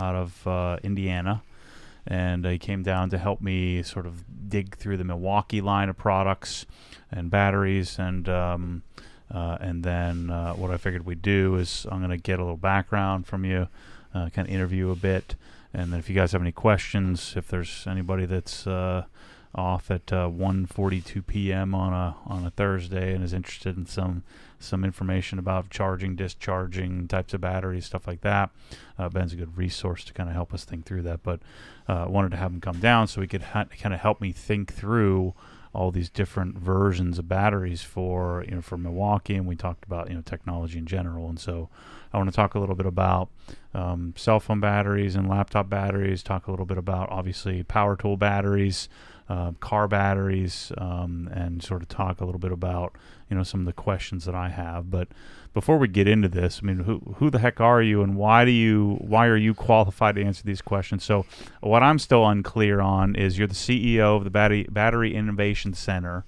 out of uh, Indiana, and he came down to help me sort of dig through the Milwaukee line of products and batteries, and um, uh, and then uh, what I figured we'd do is I'm going to get a little background from you, uh, kind of interview a bit, and then if you guys have any questions, if there's anybody that's off at uh, 1:42 p.m. on a on a Thursday and is interested in some some information about charging, discharging types of batteries, stuff like that. Uh, Ben's a good resource to kind of help us think through that. But uh, wanted to have him come down so he could ha- kind of help me think through all these different versions of batteries for you know for Milwaukee, and we talked about you know technology in general. And so I want to talk a little bit about um, cell phone batteries and laptop batteries. Talk a little bit about obviously power tool batteries uh, car batteries, um, and sort of talk a little bit about you know some of the questions that I have. But before we get into this, I mean, who who the heck are you, and why do you why are you qualified to answer these questions? So, what I'm still unclear on is you're the CEO of the Battery Battery Innovation Center.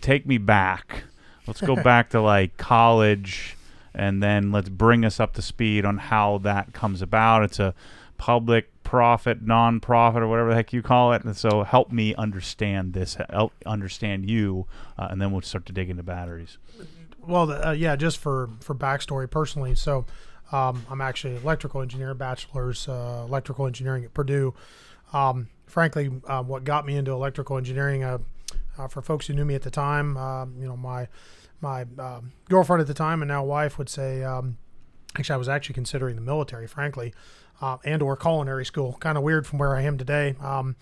Take me back. Let's go back to like college, and then let's bring us up to speed on how that comes about. It's a public profit, non-profit, or whatever the heck you call it. And so help me understand this, help understand you, uh, and then we'll start to dig into batteries. Well, uh, yeah, just for for backstory personally. So um, I'm actually an electrical engineer, bachelor's uh, electrical engineering at Purdue. Um, frankly, uh, what got me into electrical engineering, uh, uh, for folks who knew me at the time, um, you know, my my um, girlfriend at the time and now wife would say, um, actually, I was actually considering the military, frankly uh, and or culinary school. Kind of weird from where I am today. Um,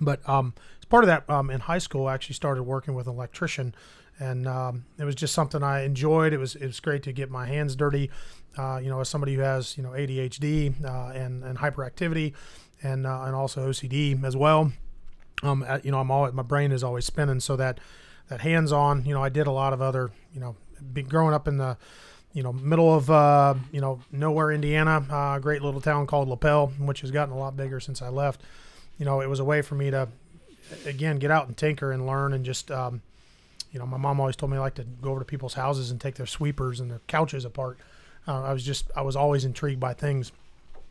but um, as part of that, um, in high school, I actually started working with an electrician, and um, it was just something I enjoyed. It was it was great to get my hands dirty. Uh, you know, as somebody who has you know ADHD uh, and and hyperactivity, and uh, and also OCD as well. Um, you know, I'm all my brain is always spinning, so that that hands on. You know, I did a lot of other. You know, growing up in the you know, middle of uh, you know nowhere, Indiana, uh, great little town called Lapel, which has gotten a lot bigger since I left. You know, it was a way for me to again get out and tinker and learn and just um, you know, my mom always told me I like to go over to people's houses and take their sweepers and their couches apart. Uh, I was just I was always intrigued by things.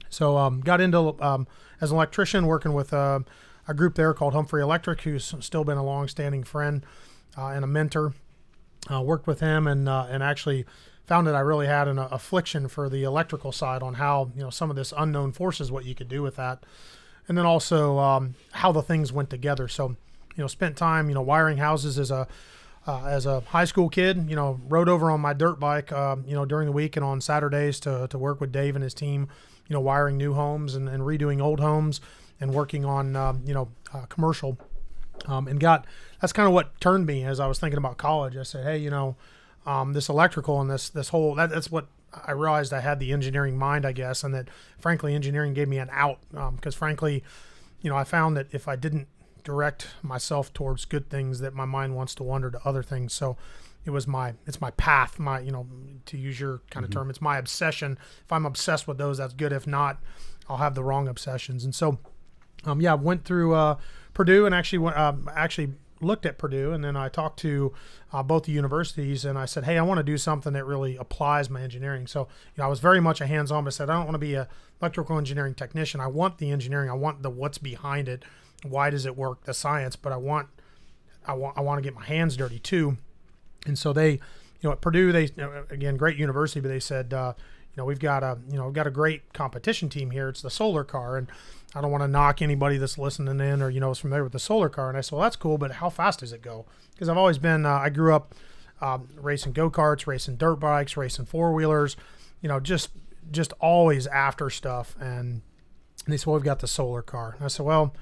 So um, got into um, as an electrician working with uh, a group there called Humphrey Electric, who's still been a long-standing friend uh, and a mentor. Uh, worked with him and and actually found that I really had an affliction for the electrical side on how you know some of this unknown forces, what you could do with that, and then also um, how the things went together. So, you know, spent time you know wiring houses as a uh, as a high school kid. You know, rode over on my dirt bike, uh, you know, during the week and on Saturdays to to work with Dave and his team. You know, wiring new homes and, and redoing old homes and working on um, you know uh, commercial. Um, and got that's kind of what turned me as I was thinking about college. I said, hey, you know um, this electrical and this this whole that, that's what I realized I had the engineering mind, I guess, and that frankly engineering gave me an out because um, frankly, you know, I found that if I didn't direct myself towards good things, that my mind wants to wander to other things. So it was my it's my path, my you know, to use your kind of mm-hmm. term, it's my obsession. If I'm obsessed with those, that's good. If not, I'll have the wrong obsessions. And so, um, yeah, I went through uh, Purdue and actually went um, actually looked at Purdue and then I talked to uh, both the universities and I said, hey, I want to do something that really applies my engineering. So, you know, I was very much a hands-on. But I said, I don't want to be a electrical engineering technician. I want the engineering. I want the what's behind it. Why does it work? The science. But I want, I want, I want to get my hands dirty too. And so they, you know, at Purdue, they again, great university, but they said, uh, know, we've got a, you know, we've got a great competition team here. It's the solar car, and I don't want to knock anybody that's listening in or you know is familiar with the solar car. And I said, well, that's cool, but how fast does it go? Because I've always been, uh, I grew up um, racing go karts, racing dirt bikes, racing four wheelers, you know, just just always after stuff. And they said, well, we've got the solar car. And I said, well,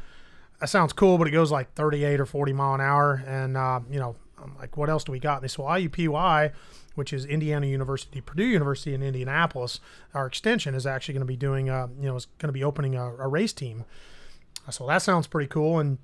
that sounds cool, but it goes like 38 or 40 mile an hour, and uh, you know, I'm like, what else do we got? And they said, well, IUPUI which is Indiana University, Purdue University in Indianapolis. Our extension is actually going to be doing, a, you know, is going to be opening a, a race team. So that sounds pretty cool. And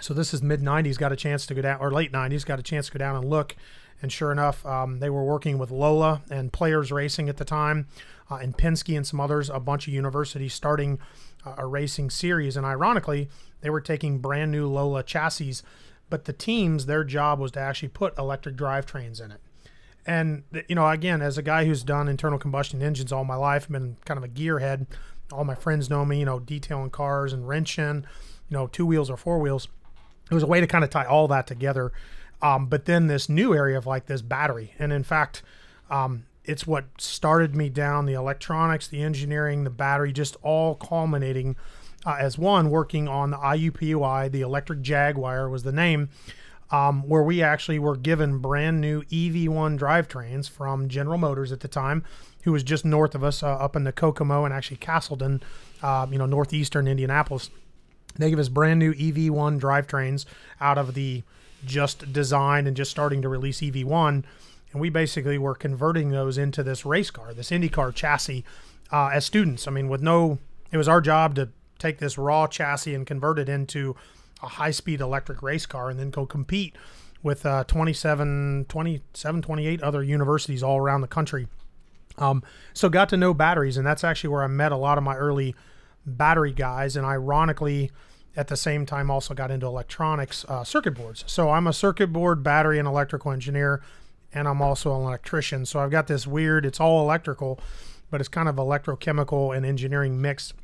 so this is mid 90s, got a chance to go down, or late 90s, got a chance to go down and look. And sure enough, um, they were working with Lola and Players Racing at the time, uh, and Penske and some others, a bunch of universities starting uh, a racing series. And ironically, they were taking brand new Lola chassis, but the teams, their job was to actually put electric drivetrains in it. And you know, again, as a guy who's done internal combustion engines all my life, been kind of a gearhead. all my friends know me, you know, detailing cars and wrenching, you know, two wheels or four wheels. It was a way to kind of tie all that together. Um, but then this new area of like this battery, and in fact, um, it's what started me down the electronics, the engineering, the battery, just all culminating uh, as one working on the IUPUI, the Electric Jaguar was the name, um, where we actually were given brand new EV1 drivetrains from General Motors at the time, who was just north of us, uh, up in the Kokomo and actually Castleton, uh, you know, northeastern Indianapolis. They give us brand new EV1 drivetrains out of the just designed and just starting to release EV1 and we basically were converting those into this race car, this IndyCar chassis, uh, as students. I mean, with no, it was our job to take this raw chassis and convert it into a high-speed electric race car, and then go compete with uh, 27, 27, 28 other universities all around the country. Um, so got to know batteries, and that's actually where I met a lot of my early battery guys. And ironically, at the same time, also got into electronics uh, circuit boards. So I'm a circuit board, battery, and electrical engineer and I'm also an electrician. So I've got this weird, it's all electrical, but it's kind of electrochemical and engineering mixed.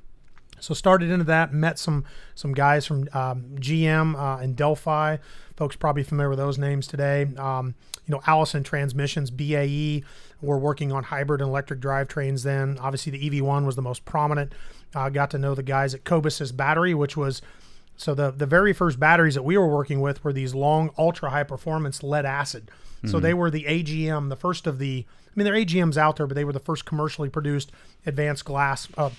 So started into that, met some some guys from um, GM uh, and Delphi. Folks probably familiar with those names today. Um, you know, Allison Transmissions, BAE. We're working on hybrid and electric drivetrains. Then, obviously, the EV1 was the most prominent. Uh, got to know the guys at Cobasys Battery, which was so the the very first batteries that we were working with were these long, ultra high performance lead acid. So mm-hmm. they were the AGM, the first of the. I mean, there are AGMs out there, but they were the first commercially produced advanced glass, uh,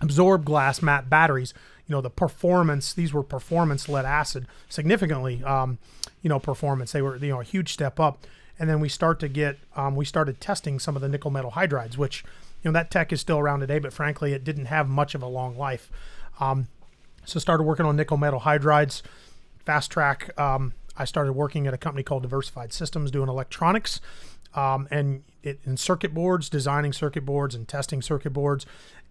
absorbed glass mat batteries. You know, the performance; these were performance lead acid, significantly, um, you know, performance. They were you know a huge step up. And then we start to get, um, we started testing some of the nickel metal hydrides, which, you know, that tech is still around today, but frankly, it didn't have much of a long life. Um, so started working on nickel metal hydrides, fast track um, I started working at a company called Diversified Systems doing electronics um, and it, in circuit boards, designing circuit boards and testing circuit boards.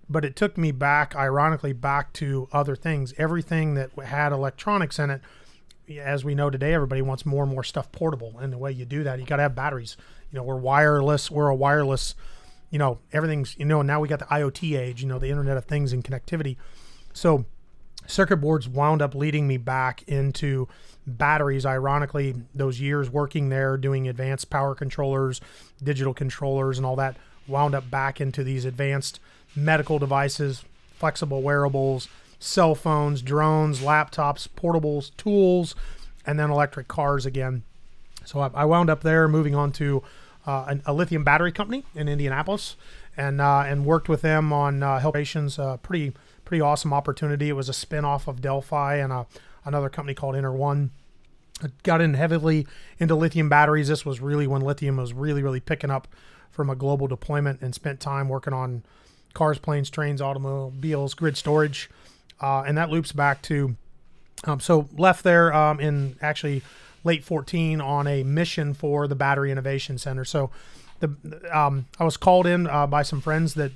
But it took me back, ironically, back to other things. Everything that had electronics in it, as we know today, everybody wants more and more stuff portable. And the way you do that, you got to have batteries. You know, we're wireless. We're a wireless. You know, everything's. You know, now we got the IoT age. You know, the Internet of Things and connectivity. So circuit boards wound up leading me back into batteries ironically those years working there doing advanced power controllers digital controllers and all that wound up back into these advanced medical devices flexible wearables cell phones drones laptops portables tools and then electric cars again so i, I wound up there moving on to uh, a, a, lithium battery company in indianapolis and uh, and worked with them on uh, help uh, pretty pretty awesome opportunity. It was a spin-off of Delphi and a, another company called Ener1. I got in heavily into lithium batteries. This was really when lithium was really, really picking up from a global deployment and spent time working on cars, planes, trains, automobiles, grid storage. Uh, and that loops back to, um, so left there um, in actually late 14 on a mission for the Battery Innovation Center. So the um, I was called in uh, by some friends that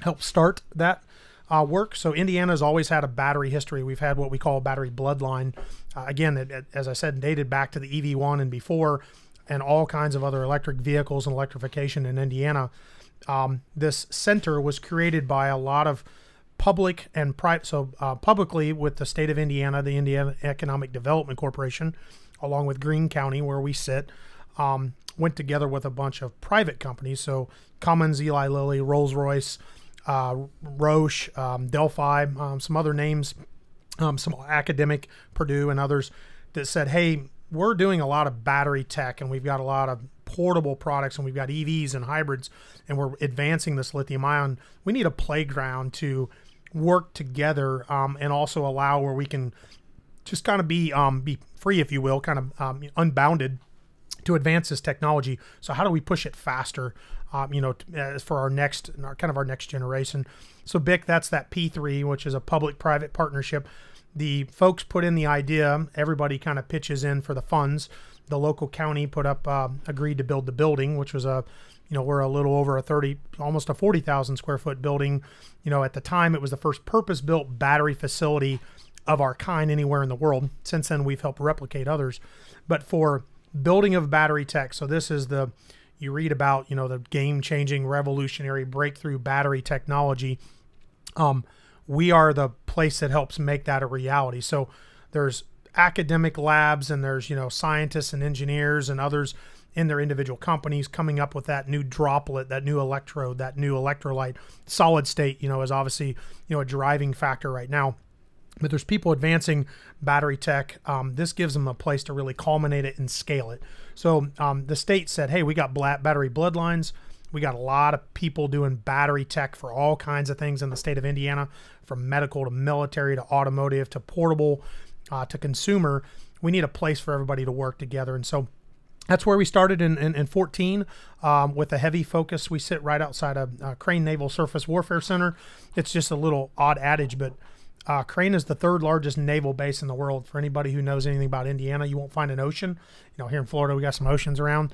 helped start that uh, work. So Indiana has always had a battery history. We've had what we call a battery bloodline. Uh, again, it, it, as I said, dated back to the EV1 and before, and all kinds of other electric vehicles and electrification in Indiana. Um, this center was created by a lot of public and private. So uh, publicly with the state of Indiana, the Indiana Economic Development Corporation, along with Greene County, where we sit. Um, went together with a bunch of private companies. So Cummins, Eli Lilly, Rolls Royce, uh, Roche, um, Delphi, um, some other names, um, some academic, Purdue, and others that said, hey, we're doing a lot of battery tech and we've got a lot of portable products and we've got EVs and hybrids and we're advancing this lithium ion. We need a playground to work together um, and also allow where we can just kind of be um, be free, if you will, kind of um, unbounded to advance this technology. So how do we push it faster? Um, you know, for our next, our, kind of our next generation. So BIC, that's that P3, which is a public-private partnership. The folks put in the idea. Everybody kind of pitches in for the funds. The local county put up, uh, agreed to build the building, which was a, you know, we're a little over a 30, almost a 40,000 square foot building. You know, at the time, it was the first purpose-built battery facility of our kind anywhere in the world. Since then, we've helped replicate others. But for building of battery tech. So this is the you read about, you know, the game-changing revolutionary breakthrough battery technology. um, we are the place that helps make that a reality. So there's academic labs and there's you know scientists and engineers and others in their individual companies coming up with that new droplet, that new electrode, that new electrolyte. Solid state, you know, is obviously you know a driving factor right now. But there's people advancing battery tech. Um, this gives them a place to really culminate it and scale it. So um, the state said, "Hey, we got battery bloodlines. We got a lot of people doing battery tech for all kinds of things in the state of Indiana, from medical to military to automotive to portable uh, to consumer. We need a place for everybody to work together." And so that's where we started in, in, in 14 um, with a heavy focus. We sit right outside of uh, Crane Naval Surface Warfare Center. It's just a little odd adage, but uh, Crane is the third largest naval base in the world. For anybody who knows anything about Indiana, you won't find an ocean. You know, here in Florida, we got some oceans around.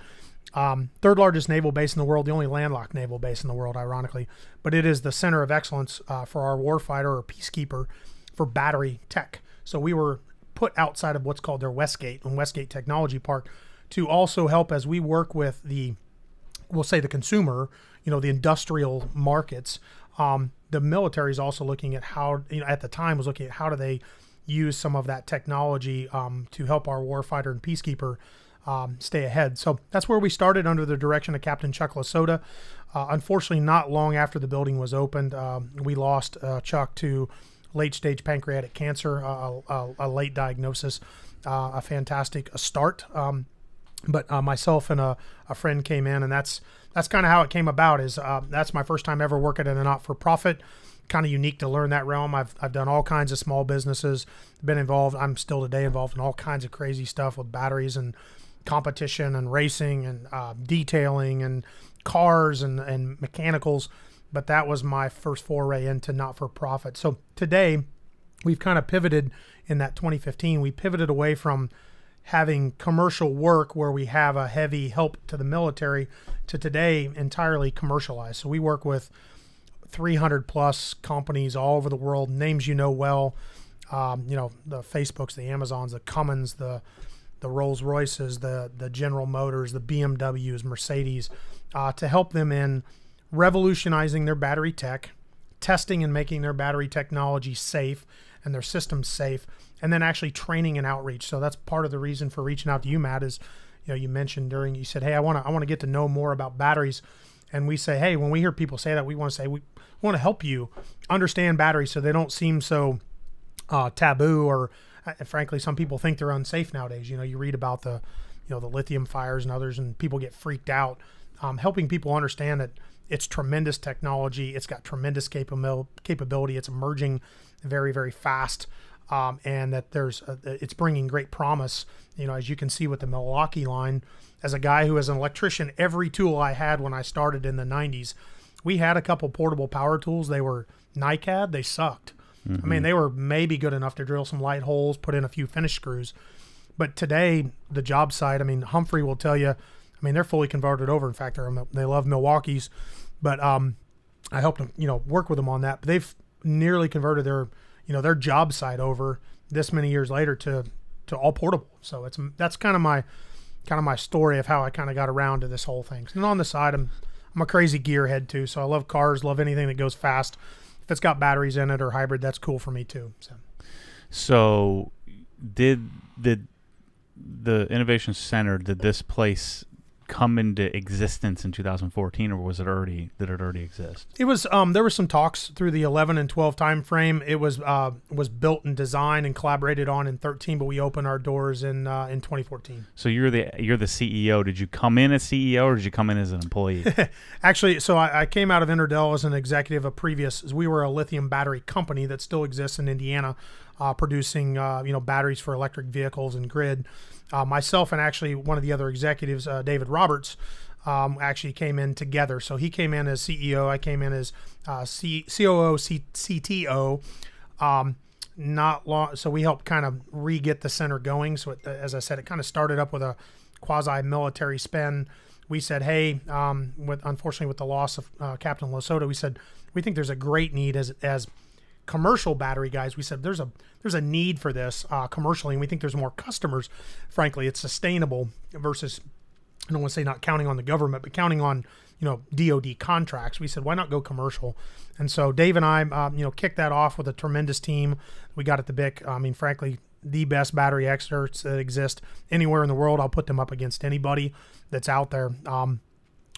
Um, third largest naval base in the world, the only landlocked naval base in the world, ironically. But it is the center of excellence uh, for our warfighter or peacekeeper for battery tech. So we were put outside of what's called their Westgate and Westgate Technology Park to also help as we work with the, we'll say the consumer, you know, the industrial markets. Um, the military is also looking at how, you know, at the time was looking at how do they use some of that technology um, to help our warfighter and peacekeeper um, stay ahead. So that's where we started under the direction of Captain Chuck Lasoda. Uh, unfortunately, not long after the building was opened, um, we lost uh, Chuck to late stage pancreatic cancer, uh, a, a, late diagnosis, uh, a fantastic start. Um, but uh, myself and a, a friend came in, and that's that's kind of how it came about. Is uh, that's my first time ever working in a not for profit. Kind of unique to learn that realm. I've I've done all kinds of small businesses, been involved. I'm still today involved in all kinds of crazy stuff with batteries and competition and racing and uh, detailing and cars and and mechanicals. But that was my first foray into not for profit. So today, we've kind of pivoted in that 2015. We pivoted away from having commercial work where we have a heavy help to the military to today entirely commercialized. So we work with 300 plus companies all over the world, names you know well. Um, you know the Facebooks, the Amazons, the Cummins, the the Rolls Royces, the the General Motors, the BMWs, Mercedes, uh, to help them in revolutionizing their battery tech, testing and making their battery technology safe and their systems safe, and then actually training and outreach. So that's part of the reason for reaching out to you, Matt. Is you know you mentioned during you said, hey, I want to I want to get to know more about batteries, and we say, hey, when we hear people say that, we want to say we want to help you understand batteries so they don't seem so uh, taboo or uh, frankly some people think they're unsafe nowadays. You know, you read about the you know the lithium fires and others, and people get freaked out. Um, helping people understand that it's tremendous technology. It's got tremendous capability. It's emerging very, very fast um, and that there's a, it's bringing great promise. You know, as you can see with the Milwaukee line, as a guy who is an electrician, every tool I had when I started in the 90s, we had a couple portable power tools. They were NICAD, they sucked. Mm-hmm. I mean, mm-hmm. they were maybe good enough to drill some light holes, put in a few finish screws. But today, the job site, I mean, Humphrey will tell you, I mean, they're fully converted over. In fact, they're, they love Milwaukee's, but um, I helped them, you know, work with them on that. But they've nearly converted their you know their job site over this many years later to to all portable. So it's that's kind of my kind of my story of how I kind of got around to this whole thing. And on the side, I'm I'm a crazy gearhead too, so I love cars, love anything that goes fast. If it's got batteries in it or hybrid, that's cool for me too. So, so did did the innovation center did this place come into existence in 2014 or was it already did it already exist? It was um there was some talks through the 11 and 12 time frame it was uh was built and designed and collaborated on in 13 but we opened our doors in uh, in 2014 so you're the you're the ceo did you come in as ceo or did you come in as an employee? Actually so I, I, came out of EnerDel as an executive of previous we were a lithium battery company that still exists in indiana uh, producing uh, you know batteries for electric vehicles and grid uh, myself and actually one of the other executives, uh, David Roberts, um, actually came in together. So he came in as CEO. I came in as uh, C- COO, C- CTO. Um, not long, so we helped kind of re-get the center going. So it, as I said, it kind of started up with a quasi-military spend. We said, hey, um, with unfortunately with the loss of uh, Captain Lasoda, we said we think there's a great need as as commercial battery guys, we said there's a there's a need for this uh, commercially, and we think there's more customers. Frankly, it's sustainable versus I don't want to say not counting on the government, but counting on you know DoD contracts. We said why not go commercial, and so Dave and I um, you know kicked that off with a tremendous team we got at the BIC. I mean, frankly, the best battery experts that exist anywhere in the world. I'll put them up against anybody that's out there. Um,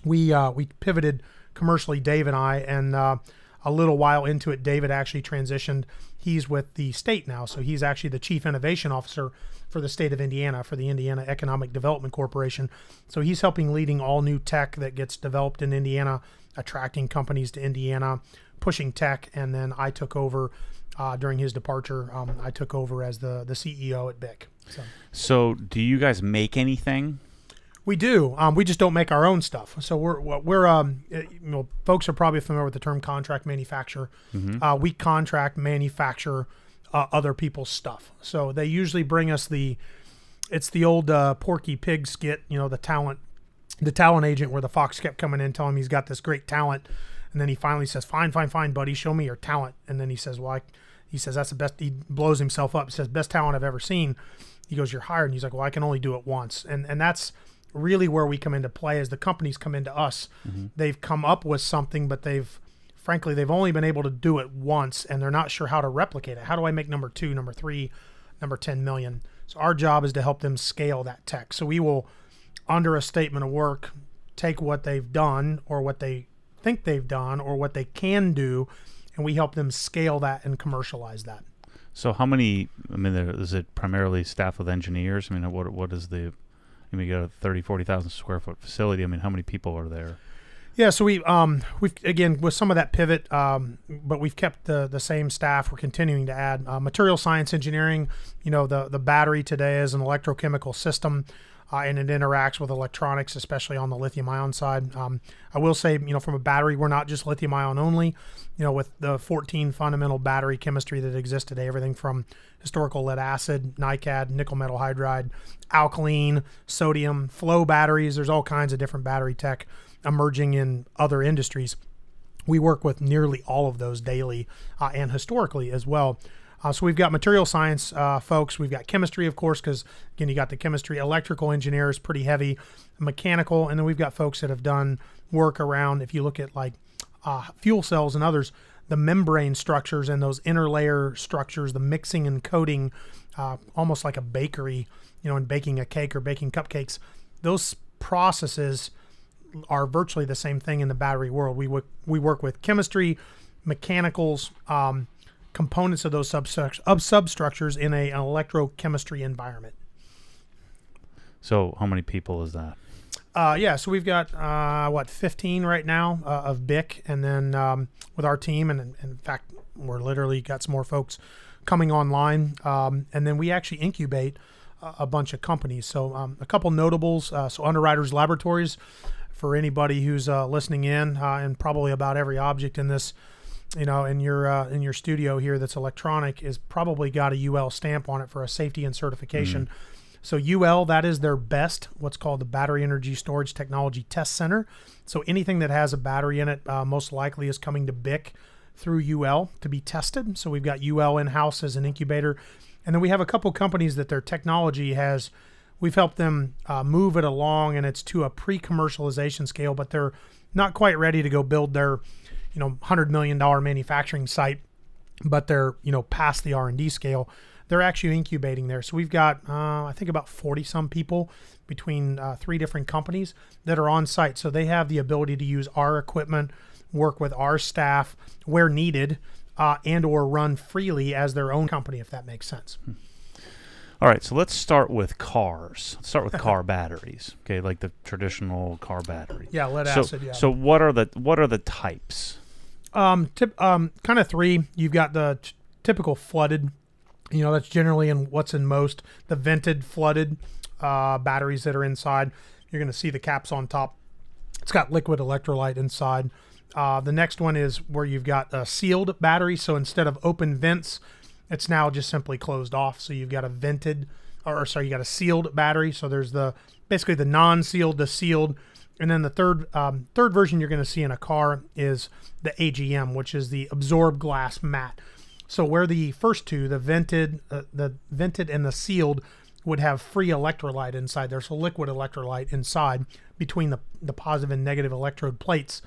we uh, we pivoted commercially, Dave and I, and uh, a little while into it, David actually transitioned. He's with the state now, so he's actually the chief innovation officer for the state of Indiana for the Indiana Economic Development Corporation. So he's helping leading all new tech that gets developed in Indiana, attracting companies to Indiana, pushing tech, and then I took over uh, during his departure. Um, I took over as the the CEO at BIC. So. so, do you guys make anything? We do. Um, we just don't make our own stuff. So we're we're um, you know folks are probably familiar with the term contract manufacturer. Mm-hmm. Uh, we contract manufacture uh, other people's stuff. So they usually bring us the it's the old uh, Porky Pig skit. You know the talent the talent agent where the fox kept coming in telling him he's got this great talent, and then he finally says, "Fine, fine, fine, buddy, show me your talent." And then he says, "Well, I, he says that's the best." He blows himself up. He says, "Best talent I've ever seen." He goes, "You're hired." And he's like, "Well, I can only do it once." And and that's really where we come into play as the companies come into us. Mm-hmm. They've come up with something, but they've frankly they've only been able to do it once, and they're not sure how to replicate it. How do I make number two, number three, number ten million? So our job is to help them scale that tech. So we will, under a statement of work, take what they've done or what they think they've done or what they can do, and we help them scale that and commercialize that. So how many? I mean, is it primarily staff of engineers? I mean, what what is the I mean, you got a 30, 40,000 square foot facility. I mean, how many people are there? Yeah, so we um we've again with some of that pivot, um, but we've kept the the same staff. We're continuing to add uh, material science engineering. You know, the the battery today is an electrochemical system uh, and it interacts with electronics, especially on the lithium ion side. Um, I will say, you know, from a battery, we're not just lithium ion only. You know, with the 14 fundamental battery chemistry that exists today, everything from historical lead acid, NiCad, nickel metal hydride, alkaline, sodium, flow batteries. There's all kinds of different battery tech emerging in other industries. We work with nearly all of those daily uh, and historically as well. Uh, so we've got material science uh, folks. We've got chemistry, of course, because again, you got the chemistry. Electrical engineers, pretty heavy. Mechanical, and then we've got folks that have done work around. If you look at like uh, fuel cells and others, the membrane structures and those inner layer structures, the mixing and coating, uh, almost like a bakery, you know, in baking a cake or baking cupcakes. Those processes are virtually the same thing in the battery world. We work we work with chemistry, mechanicals. Um, components of those substructures, of substructures in a, an electrochemistry environment. So, how many people is that? Uh, yeah, so we've got uh, what 15 right now uh, of BIC, and then um, with our team, and, and, in fact, we're literally got some more folks coming online, um, and then we actually incubate a, a bunch of companies. So um, a couple notables. Uh, so Underwriters Laboratories, for anybody who's uh, listening in, uh, and probably about every object in this you know, in your uh, in your studio here that's electronic is probably got a UL stamp on it for a safety and certification. Mm-hmm. So UL that is their best, what's called the Battery Energy Storage Technology Test Center. So anything that has a battery in it, uh, most likely is coming to BIC through UL to be tested. So we've got UL in house as an incubator, and then we have a couple companies that their technology has. We've helped them uh, move it along, and it's to a pre-commercialization scale, but they're not quite ready to go build their you know, hundred million dollar manufacturing site, but they're you know past the R and D scale. They're actually incubating there. So we've got uh, I think about forty some people between uh, three different companies that are on site. So they have the ability to use our equipment, work with our staff where needed, uh, and or run freely as their own company, if that makes sense. Hmm. All right, so let's start with cars. Let's start with car batteries. Okay, like the traditional car battery. Yeah, lead so, acid. Yeah. So what are the what are the types? Um, tip, um, kind of three. You've got the t- typical flooded. You know, that's generally in what's in most the vented flooded uh, batteries that are inside. You're going to see the caps on top. It's got liquid electrolyte inside. Uh, the next one is where you've got a sealed battery. So instead of open vents, it's now just simply closed off. So you've got a vented, or, or sorry, you got a sealed battery. So there's the basically the non-sealed, the sealed, and then the third um, third version you're going to see in a car is the AGM, which is the absorbed glass mat. So where the first two, the vented, uh, the vented and the sealed, would have free electrolyte inside there, so liquid electrolyte inside between the, the positive and negative electrode plates.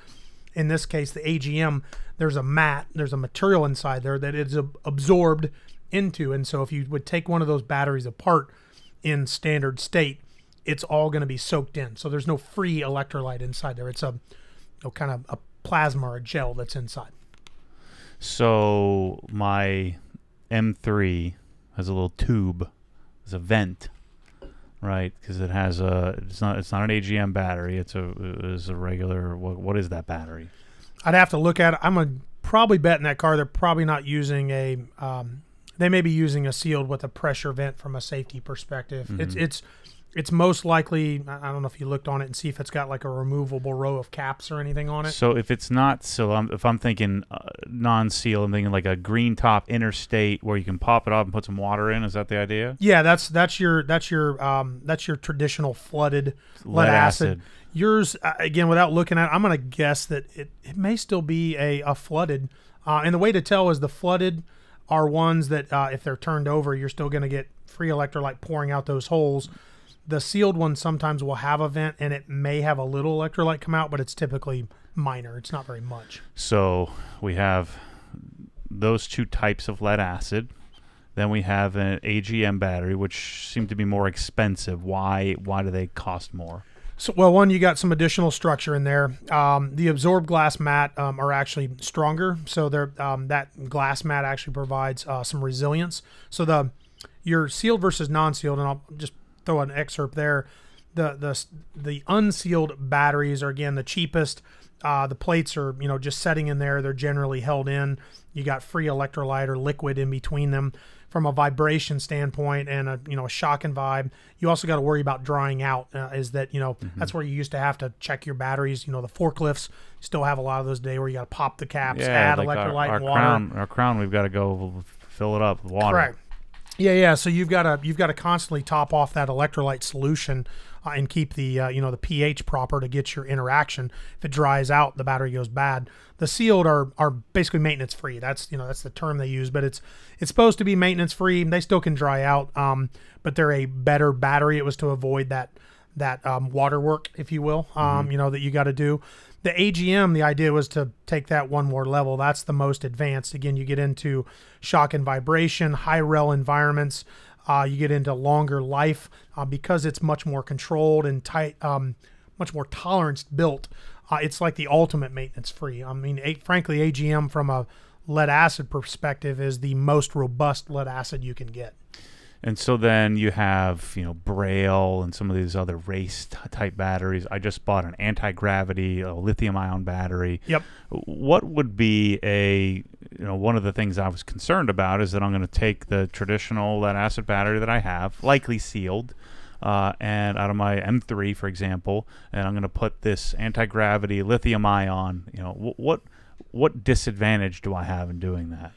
In this case, the AGM, there's a mat, there's a material inside there that is ab- absorbed into. And so if you would take one of those batteries apart in standard state, it's all going to be soaked in. So there's no free electrolyte inside there. It's a, a kind of a plasma or a gel that's inside. So my M3 has a little tube, it's a vent, right? Because it has a it's not it's not an AGM battery. It's a it's a regular. What what is that battery? I'd have to look at it. I'm a probably bet in that car they're probably not using a. Um, they may be using a sealed with a pressure vent from a safety perspective. It's it's it's most likely. I don't know if you looked on it and see if it's got like a removable row of caps or anything on it. So if it's not so, I'm, if I'm thinking uh, non-seal, I'm thinking like a green top interstate where you can pop it off and put some water in. Is that the idea? Yeah, that's that's your that's your um, that's your traditional flooded lead, Lead acid. acid. Yours uh, again, without looking at, it, I'm gonna guess that it, it may still be a, a flooded. Uh, and the way to tell is the flooded are ones that uh, if they're turned over, you're still gonna get free electrolyte pouring out those holes. The sealed ones sometimes will have a vent and it may have a little electrolyte come out, but it's typically minor. It's not very much. So we have those two types of lead acid. Then we have an AGM battery, which seem to be more expensive. Why? Why do they cost more? So, well, one, you got some additional structure in there. Um, the absorbed glass mat um, are actually stronger, so they're um, that glass mat actually provides uh, some resilience. So the your sealed versus non-sealed, and I'll just throw an excerpt there. The the the unsealed batteries are again the cheapest. Uh, the plates are you know just setting in there. They're generally held in. You got free electrolyte or liquid in between them. From a vibration standpoint and a you know a shock and vibe, you also got to worry about drying out. Uh, is that you know that's where you used to have to check your batteries. You know the forklifts still have a lot of those today where you got to pop the caps, add like our, electrolyte our and water. crown. Our crown, we've got to go fill it up with water. Correct. Yeah, yeah. So you've got to you've got to constantly top off that electrolyte solution uh, and keep the uh, you know the pH proper to get your interaction. If it dries out, the battery goes bad. The sealed are are basically maintenance free. That's you know that's the term they use, but it's it's supposed to be maintenance free. They still can dry out, um, but they're a better battery. It was to avoid that that um, water work, if you will, um, you know that you got to do. The AGM, the idea was to take that one more level. That's the most advanced. Again, you get into shock and vibration, high rel environments. Uh, you get into longer life uh, because it's much more controlled and tight, um, much more tolerance built. Uh, it's like the ultimate maintenance free. I mean, a, frankly, AGM from a lead acid perspective is the most robust lead acid you can get. And so then you have, you know, Braille and some of these other race t- type batteries. I just bought an anti gravity lithium ion battery. Yep. What would be a, you know, one of the things I was concerned about is that I'm going to take the traditional lead acid battery that I have, likely sealed, uh, and out of my M3, for example, and I'm going to put this anti gravity lithium ion. You know, wh- what what disadvantage do I have in doing that?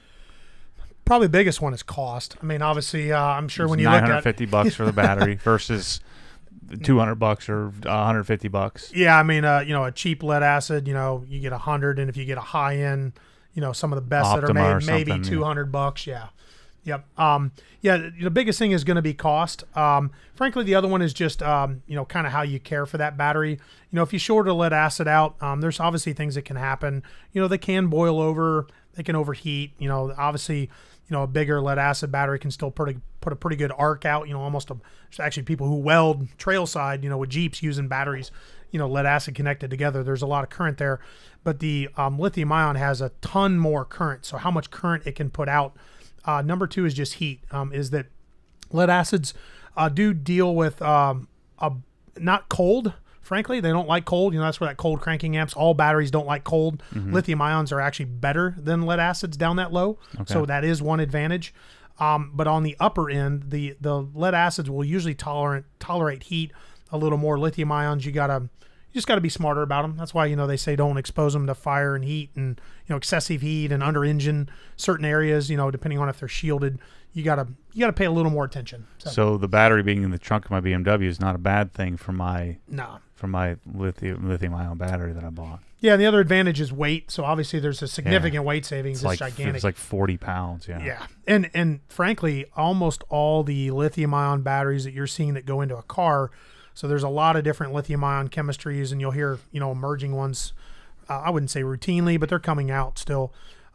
Probably the biggest one is cost. I mean, obviously, uh, I'm sure when you look at bucks for the battery versus two hundred bucks or one hundred fifty bucks. Yeah, I mean, uh, you know, a cheap lead acid, you know, you get a hundred, and if you get a high end, you know, some of the best that are made, maybe something, yeah. two hundred bucks. Yeah, yep. Um, yeah, the biggest thing is going to be cost. Um, frankly, the other one is just, um, you know, kind of how you care for that battery. You know, if you short a lead acid out, um, there's obviously things that can happen. You know, they can boil over, they can overheat. You know, obviously. You know, a bigger lead acid battery can still pretty put a pretty good arc out. You know, almost a, actually people who weld trail side. You know, with Jeeps using batteries you know lead acid connected together there's a lot of current there but the um, lithium ion has a ton more current so how much current it can put out uh, number two is just heat um, is that lead acids uh, do deal with um, a, not cold frankly they don't like cold you know that's where that cold cranking amps all batteries don't like cold lithium ions are actually better than lead acids down that low so that is one advantage um, but on the upper end the the lead acids will usually tolerate tolerate heat a little more lithium ions you gotta you just got to be smarter about them. That's why you know they say don't expose them to fire and heat and you know excessive heat and under engine certain areas. You know, depending on if they're shielded, you gotta you gotta pay a little more attention. So, So the battery being in the trunk of my BMW is not a bad thing for my no. For my lithium lithium ion battery that I bought. Yeah, and the other advantage is weight. So obviously there's a significant weight savings. It's It's, like gigantic. it's like forty pounds. Yeah. Yeah, and and frankly, almost all the lithium-ion batteries that you're seeing that go into a car. So there's a lot of different lithium-ion chemistries, and you'll hear you know emerging ones. Uh, I wouldn't say routinely, but they're coming out still.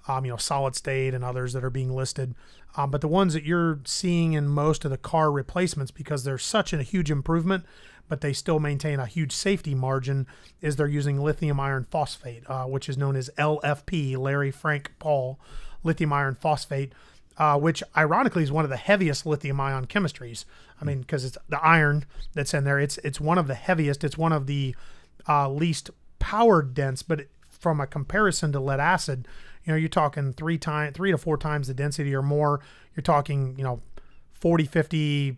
Um, you know, solid state and others that are being listed. Um, but the ones that you're seeing in most of the car replacements, because they're such a huge improvement, but they still maintain a huge safety margin, is they're using lithium iron phosphate, uh, which is known as LFP, Larry Frank Paul, lithium iron phosphate, uh, which ironically is one of the heaviest lithium ion chemistries. I mean, because it's the iron that's in there. It's it's one of the heaviest. It's one of the uh, least power dense, but from a comparison to lead acid, you know, you're talking three times, three to four times the density or more. You're talking, you know, 40, 50,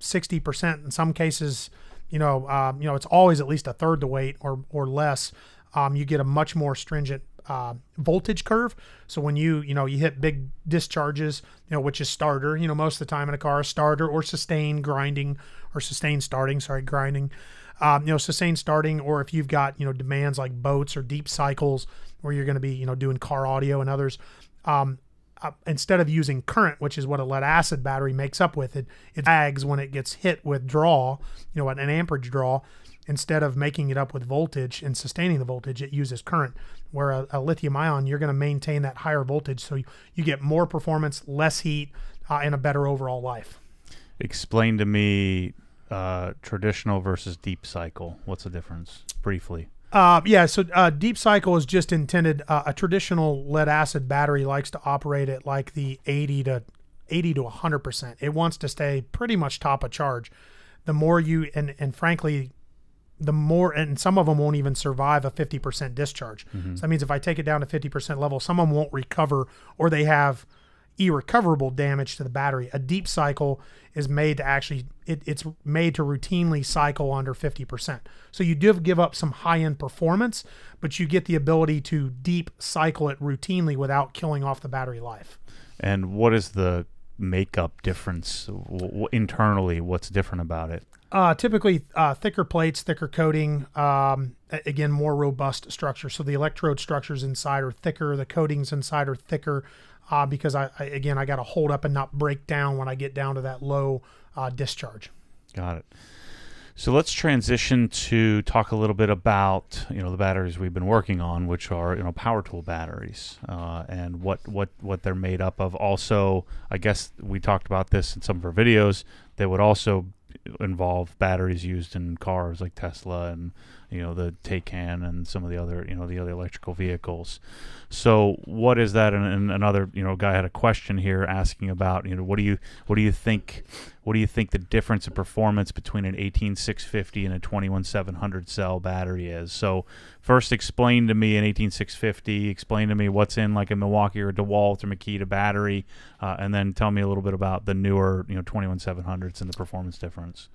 60% in some cases, you know, um, you know, it's always at least a third the weight or, or less. Um, you get a much more stringent uh, voltage curve. So when you, you know, you hit big discharges, you know, which is starter, you know, most of the time in a car, starter or sustained grinding or sustained starting, sorry, grinding, um, you know, sustained starting, or if you've got, you know, demands like boats or deep cycles where you're going to be, you know, doing car audio and others, um, uh, instead of using current, which is what a lead acid battery makes up with it, it lags when it gets hit with draw, you know, an amperage draw. Instead of making it up with voltage and sustaining the voltage, it uses current. Where a, a lithium ion, you're going to maintain that higher voltage, so you, you get more performance, less heat, uh, and a better overall life. Explain to me uh, traditional versus deep cycle. What's the difference, briefly? Uh, yeah, so uh, deep cycle is just intended. Uh, a traditional lead acid battery likes to operate at like the 80 to 80 to 100 percent. It wants to stay pretty much top of charge. The more you and and frankly, the more and some of them won't even survive a 50 percent discharge. So that means if I take it down to 50 percent level, some of them won't recover or they have irrecoverable damage to the battery. A deep cycle is made to actually it, it's made to routinely cycle under 50%. So you do give up some high-end performance, but you get the ability to deep cycle it routinely without killing off the battery life. And what is the makeup difference w- w- internally? What's different about it? Uh, typically, uh, thicker plates, thicker coating. Um, again, more robust structure. So the electrode structures inside are thicker. The coatings inside are thicker. Uh, because I, I again I got to hold up and not break down when I get down to that low uh, discharge. Got it. So let's transition to talk a little bit about you know the batteries we've been working on, which are you know power tool batteries, uh, and what what what they're made up of. Also, I guess we talked about this in some of our videos. They would also involve batteries used in cars like Tesla and you know the Taycan and some of the other you know the other electrical vehicles. So what is that? And, and another you know guy had a question here asking about you know what do you what do you think what do you think the difference in performance between an 18650 and a 21700 cell battery is? So first explain to me an 18650. Explain to me what's in like a Milwaukee or DeWalt or Makita battery, uh, and then tell me a little bit about the newer you know 21700s and the performance difference.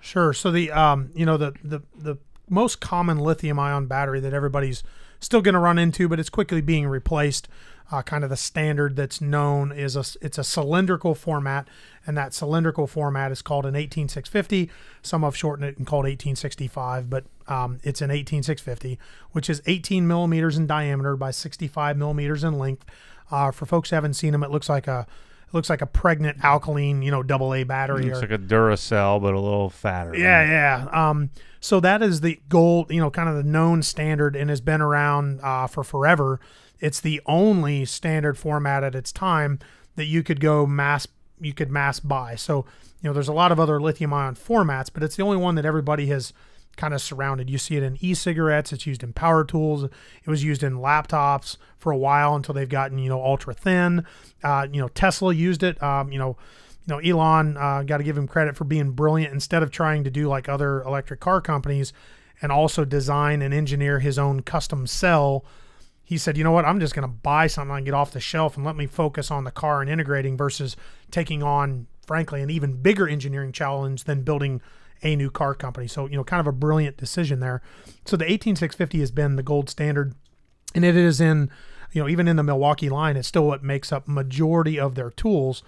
Sure. So the um, you know the the the most common lithium ion battery that everybody's still going to run into, but it's quickly being replaced. Uh, kind of the standard that's known is a it's a cylindrical format, and that cylindrical format is called an 18650. Some have shortened it and called 1865, but um, it's an 18650, which is 18 millimeters in diameter by 65 millimeters in length. Uh, for folks who haven't seen them, it looks like a it looks like a pregnant alkaline, you know, double A battery. It's or, like a Duracell, but a little fatter. yeah, yeah. Um, so that is the gold, you know, kind of the known standard and has been around uh, for forever. It's the only standard format at its time that you could go mass, you could mass buy. So, you know, there's a lot of other lithium ion formats, but it's the only one that everybody has kind of surrounded. You see it in e-cigarettes. It's used in power tools. It was used in laptops for a while until they've gotten you know ultra thin. Uh, you know Tesla used it. Um, you know, know Elon uh, got to give him credit for being brilliant. Instead of trying to do like other electric car companies and also design and engineer his own custom cell. He said, "You know what? I'm just going to buy something and get off the shelf and let me focus on the car and integrating versus taking on, frankly, an even bigger engineering challenge than building a new car company. So you know, kind of a brilliant decision there. So the 18650 has been the gold standard, and it is in you know even in the Milwaukee line, it's still what makes up majority of their tools.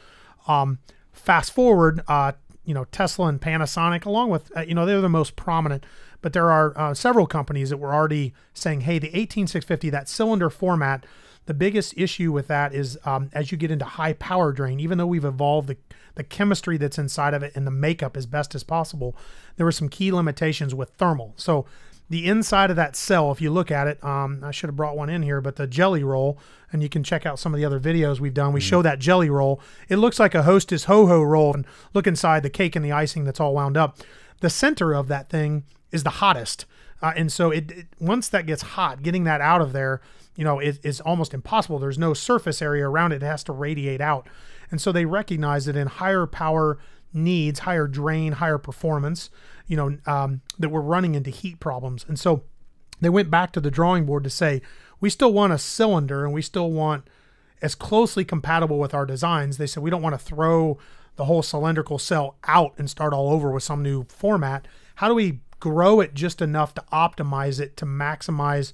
Um, fast forward, uh, you know Tesla and Panasonic, along with uh, you know they're the most prominent, but there are uh, several companies that were already saying, hey, the 18650, that cylinder format. The biggest issue with that is um, as you get into high power drain, even though we've evolved the, the chemistry that's inside of it and the makeup as best as possible, there were some key limitations with thermal. So the inside of that cell, if you look at it, um, I should have brought one in here, but the jelly roll, and you can check out some of the other videos we've done. We mm. show that jelly roll. It looks like a Hostess Ho Ho roll, and look inside the cake and the icing that's all wound up. The center of that thing is the hottest. Uh, and so it, it, once that gets hot, getting that out of there, you know, it, is almost impossible. There's no surface area around it. It has to radiate out. And so they recognize that in higher power needs, higher drain, higher performance, you know, um, that we're running into heat problems. And so they went back to the drawing board to say, we still want a cylinder and we still want as closely compatible with our designs. They said, we don't want to throw the whole cylindrical cell out and start all over with some new format. How do we grow it just enough to optimize it to maximize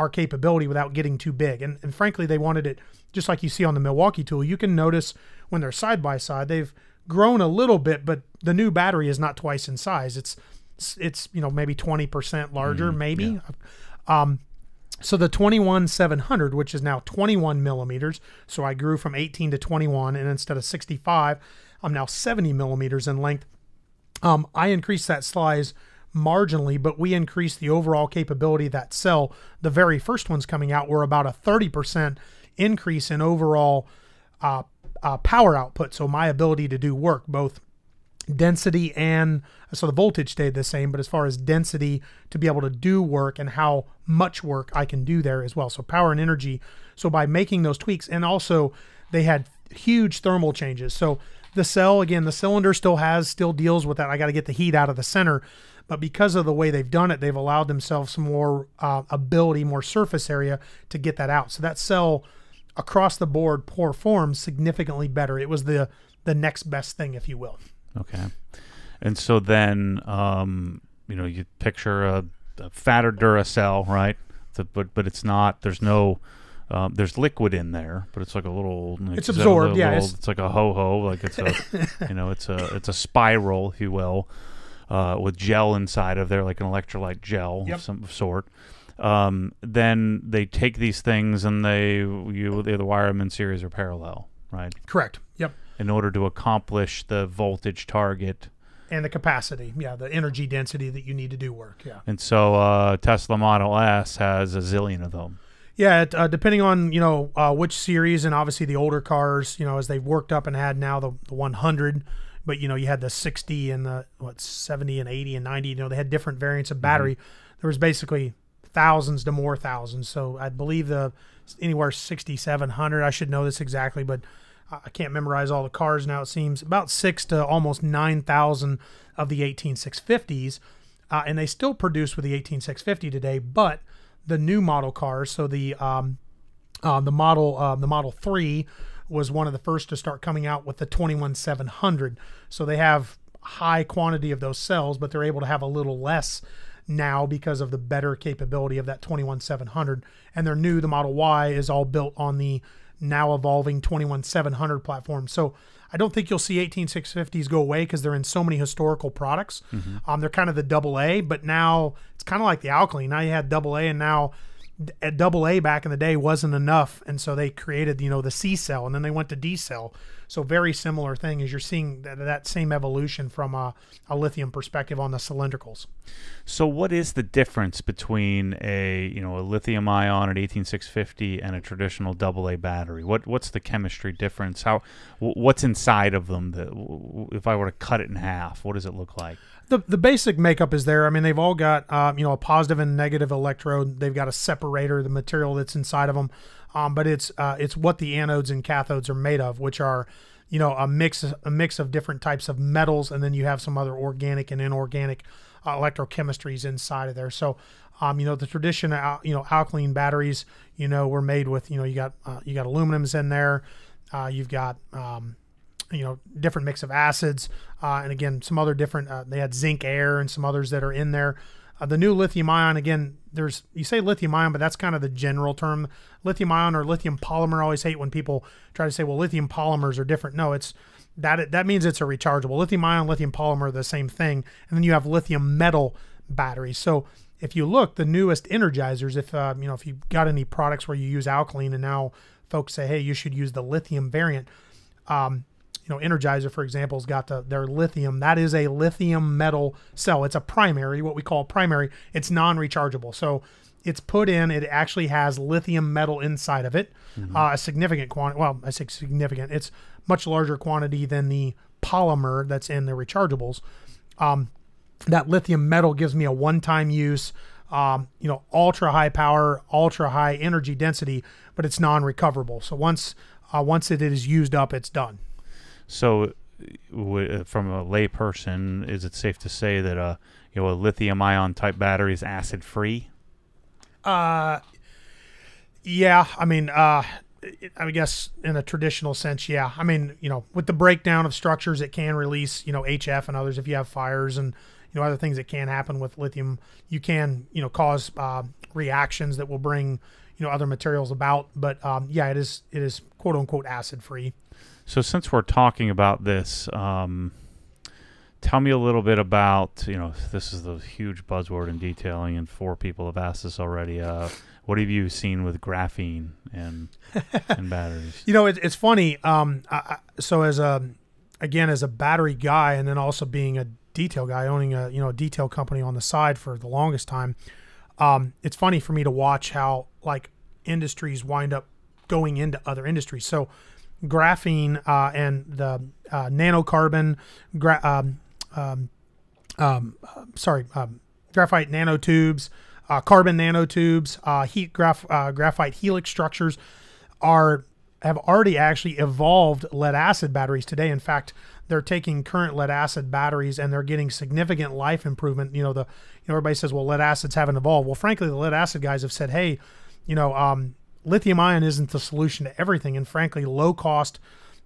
our capability without getting too big. And, and frankly, they wanted it just like you see on the Milwaukee tool. You can notice when they're side by side, they've grown a little bit, but the new battery is not twice in size. It's it's you know maybe 20% larger, mm, maybe. Yeah. Um, so the 21700, which is now 21 millimeters, so I grew from 18 to 21, and instead of 65, I'm now 70 millimeters in length. Um, I increased that size marginally, but we increased the overall capability of that cell. The very first ones coming out were about a 30% increase in overall uh, uh, power output. So my ability to do work, both density and so the voltage stayed the same, but as far as density to be able to do work and how much work I can do there as well. So power and energy. So by making those tweaks, and also they had huge thermal changes. So the cell again, the cylinder still has still deals with that. I got to get the heat out of the center, but because of the way they've done it, they've allowed themselves some more uh, ability, more surface area to get that out. So that cell across the board performs significantly better. It was the the next best thing, if you will. Okay, and so then um, you know you picture a, a fatter Duracell, right? The, but but it's not. There's no. Um, there's liquid in there, but it's like a little. Like, it's absorbed, yeah. Little, it's, it's, like a ho ho, like it's a, you know, it's a it's a spiral, if you will uh, with gel inside of there, like an electrolyte gel yep. of some sort. Um, then they take these things and they you either wire them in series or parallel, right? Correct. Yep. In order to accomplish the voltage target and the capacity, yeah, the energy density that you need to do work, yeah. And so uh, Tesla Model S has a zillion of them. Yeah, it, uh, depending on you know uh, which series, and obviously the older cars, you know, as they've worked up and had now the, the 100 but you know you had the 60 and the what 70 and 80 and 90 you know they had different variants of mm-hmm. battery mm-hmm. there was basically thousands to more thousands so i believe the anywhere 6700 i should know this exactly but i can't memorize all the cars now it seems about six to almost 9000 of the 18650s uh, and they still produce with the 18650 today but the new model cars so the um, uh, the model uh, the model 3 was one of the first to start coming out with the 21700. So they have high quantity of those cells, but they're able to have a little less now because of the better capability of that 21700. And they're new. The Model Y is all built on the now evolving 21700 platform. So I don't think you'll see 18650s go away because they're in so many historical products. Mm-hmm. Um, they're kind of the double A, but now it's kind of like the Alkaline. Now you had double A, and now at double A back in the day wasn't enough, and so they created you know the C cell, and then they went to D cell. So very similar thing as you're seeing that, that same evolution from a, a, lithium perspective on the cylindricals. So what is the difference between a you know a lithium ion at 18650 and a traditional double A battery? What what's the chemistry difference? How what's inside of them? That if I were to cut it in half, what does it look like? the the basic makeup is there. I mean, they've all got um, you know a positive and negative electrode. They've got a separator, the material that's inside of them, um, but it's uh, it's what the anodes and cathodes are made of, which are you know a mix a mix of different types of metals, and then you have some other organic and inorganic uh, electrochemistries inside of there. So. Um, you know the tradition, uh, you know, alkaline batteries, you know, were made with, you know, you got uh, you got aluminums in there, uh, you've got um, you know different mix of acids, uh, and again some other different. Uh, they had zinc air and some others that are in there. Uh, the new lithium ion again. There's you say lithium ion, but that's kind of the general term. Lithium ion or lithium polymer. I always hate when people try to say, well, lithium polymers are different. No, it's that that means it's a rechargeable. Lithium ion, lithium polymer are the same thing, and then you have lithium metal batteries. So if you look, the newest energizers, if uh, you know if you've got any products where you use alkaline, and now folks say, hey, you should use the lithium variant. Um, you know, Energizer, for example, has got the, their lithium. That is a lithium metal cell. It's a primary, what we call primary. It's non-rechargeable. So it's put in. It actually has lithium metal inside of it, mm-hmm. uh, a significant quantity. Well, I say significant. It's much larger quantity than the polymer that's in the rechargeables. Um, that lithium metal gives me a one-time use. Um, you know, ultra high power, ultra high energy density, but it's non-recoverable. So once uh, once it is used up, it's done. So, w- from a layperson, is it safe to say that a you know a lithium ion type battery is acid free? Uh, yeah. I mean, uh, I guess in a traditional sense, yeah. I mean, you know, with the breakdown of structures, it can release, you know, HF and others if you have fires and you know other things that can happen with lithium. You can, you know, cause uh, reactions that will bring, you know, other materials about. But um, yeah, it is it is quote unquote acid free. So since we're talking about this, um, tell me a little bit about you know this is the huge buzzword in detailing, and four people have asked this already. Uh, what have you seen with graphene and and batteries? You know, it, it's funny. Um, I, so as a again as a battery guy, and then also being a detail guy, owning a you know a detail company on the side for the longest time, um, it's funny for me to watch how like industries wind up going into other industries. So graphene uh, and the uh, nanocarbon, gra- um, um, um, sorry, um, graphite nanotubes, uh, carbon nanotubes, uh, heat graph, uh, graphite helix structures are have already actually evolved lead acid batteries today. In fact, they're taking current lead acid batteries and they're getting significant life improvement. You know, the you know everybody says, well, lead acids haven't evolved. Well, frankly, the lead acid guys have said, hey, you know, um, lithium ion isn't the solution to everything. And frankly, low cost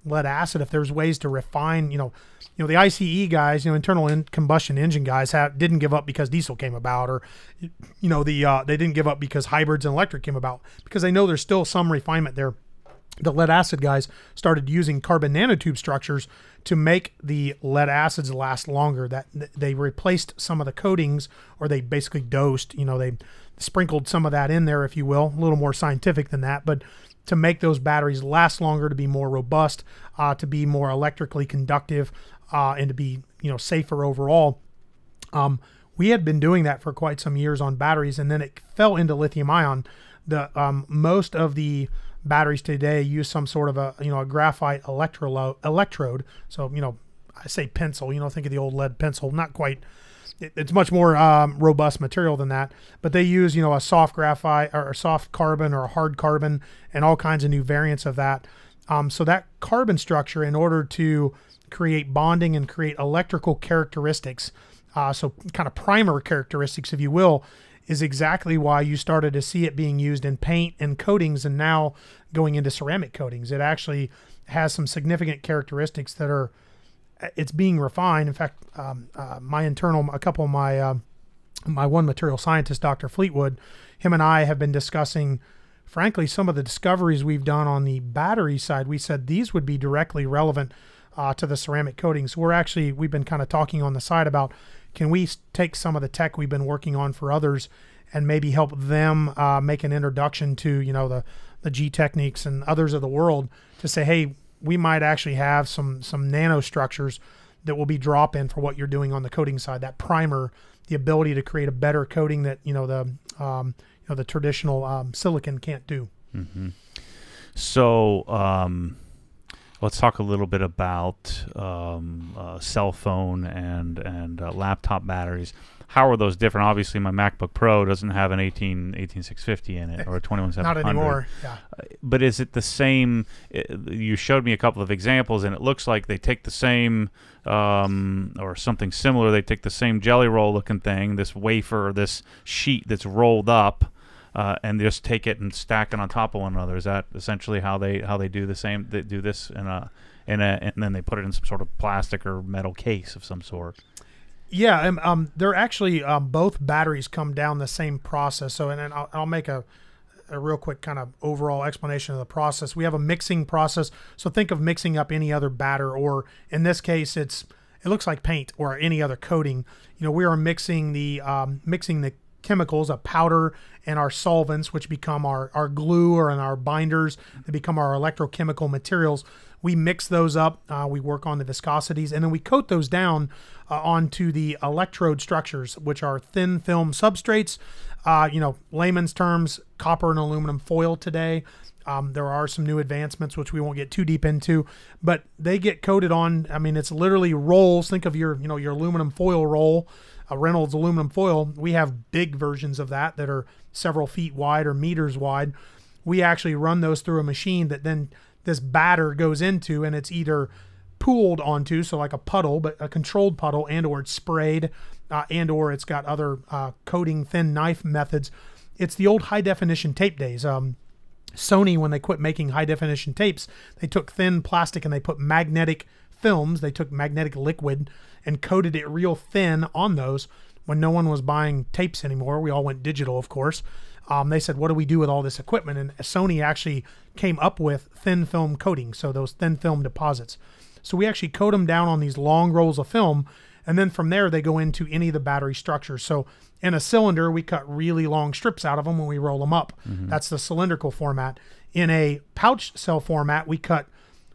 lead acid, if there's ways to refine, you know, you know, the ICE guys, you know, internal in combustion engine guys have, didn't give up because diesel came about or, you know, the, uh, they didn't give up because hybrids and electric came about because they know there's still some refinement there. The lead acid guys started using carbon nanotube structures to make the lead acids last longer that they replaced some of the coatings or they basically dosed, you know, they, sprinkled some of that in there, if you will, a little more scientific than that, but to make those batteries last longer, to be more robust, uh, to be more electrically conductive, uh, and to be you know safer overall. Um, we had been doing that for quite some years on batteries, and then it fell into lithium ion. The um, most of the batteries today use some sort of a you know a graphite electro electrode. So you know I say pencil, you know think of the old lead pencil, not quite it's much more um, robust material than that. But they use, you know, a soft graphite or a soft carbon or a hard carbon and all kinds of new variants of that. Um, so that carbon structure, in order to create bonding and create electrical characteristics, uh, so kind of primer characteristics, if you will, is exactly why you started to see it being used in paint and coatings and now going into ceramic coatings. It actually has some significant characteristics that are it's being refined. In fact, um, uh, my internal, a couple of my uh, my one material scientist, Dr. Fleetwood, him and I have been discussing, frankly, some of the discoveries we've done on the battery side. We said these would be directly relevant uh, to the ceramic coatings. We're actually we've been kind of talking on the side about can we take some of the tech we've been working on for others and maybe help them uh, make an introduction to you know the the Gtechniqs and others of the world to say, hey, we might actually have some some nanostructures that will be drop in for what you're doing on the coating side. That primer, the ability to create a better coating that you know the um, you know the traditional um, silicon can't do. Mm-hmm. So um, let's talk a little bit about um, uh, cell phone and and uh, laptop batteries how are those different? Obviously, my MacBook Pro doesn't have an 18 18650 in it or a 21700. Not anymore. Yeah. Uh, but is it the same? It, you showed me a couple of examples, and it looks like they take the same um, or something similar. They take the same jelly roll looking thing, this wafer, this sheet that's rolled up. Uh, and just take it and stack it on top of one another. Is that essentially how they how they do the same? They do this in a in a, and then they put it in some sort of plastic or metal case of some sort. Yeah, um, um, they're actually um, both batteries come down the same process. So, and, and I'll, I'll make a, a real quick kind of overall explanation of the process. We have a mixing process. So think of mixing up any other batter, or in this case, it's it looks like paint or any other coating. You know, we are mixing the um, mixing the chemicals, a powder, and our solvents, which become our, our glue or in our binders, they become our electrochemical materials. We mix those up. Uh, we work on the viscosities, and then we coat those down uh, onto the electrode structures, which are thin film substrates. Uh, you know, layman's terms, copper and aluminum foil today. Um, there are some new advancements which we won't get too deep into, but they get coated on. I mean, it's literally rolls. Think of your, you know, your aluminum foil roll, a Reynolds aluminum foil. We have big versions of that that are several feet wide or meters wide. We actually run those through a machine that then this batter goes into, and it's either pooled onto, so like a puddle, but a controlled puddle, and or it's sprayed, uh, and or it's got other uh, coating thin knife methods. It's the old high definition tape days. Um, Sony, when they quit making high definition tapes, they took thin plastic and they put magnetic films. They took magnetic liquid and coated it real thin on those. When no one was buying tapes anymore, we all went digital, of course. Um, they said, "What do we do with all this equipment?" And Sony actually came up with thin film coating, so those thin film deposits. So we actually coat them down on these long rolls of film, and then from there they go into any of the battery structures. So in a cylinder, we cut really long strips out of them when we roll them up. Mm-hmm. That's the cylindrical format. In a pouch cell format, we cut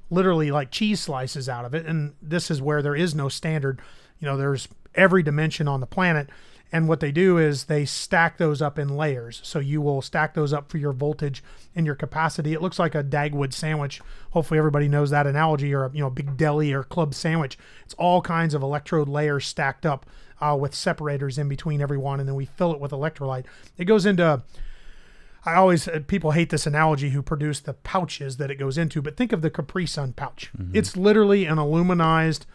literally like cheese slices out of it, and this is where there is no standard. You know, there's every dimension on the planet. And what they do is they stack those up in layers. So you will stack those up for your voltage and your capacity. It looks like a Dagwood sandwich. Hopefully everybody knows that analogy or a you know big deli or club sandwich. It's all kinds of electrode layers stacked up uh, with separators in between every one, and then we fill it with electrolyte. It goes into I always uh, people hate this analogy who produce the pouches that it goes into, but think of the Capri Sun pouch. Mm-hmm. It's literally an aluminized,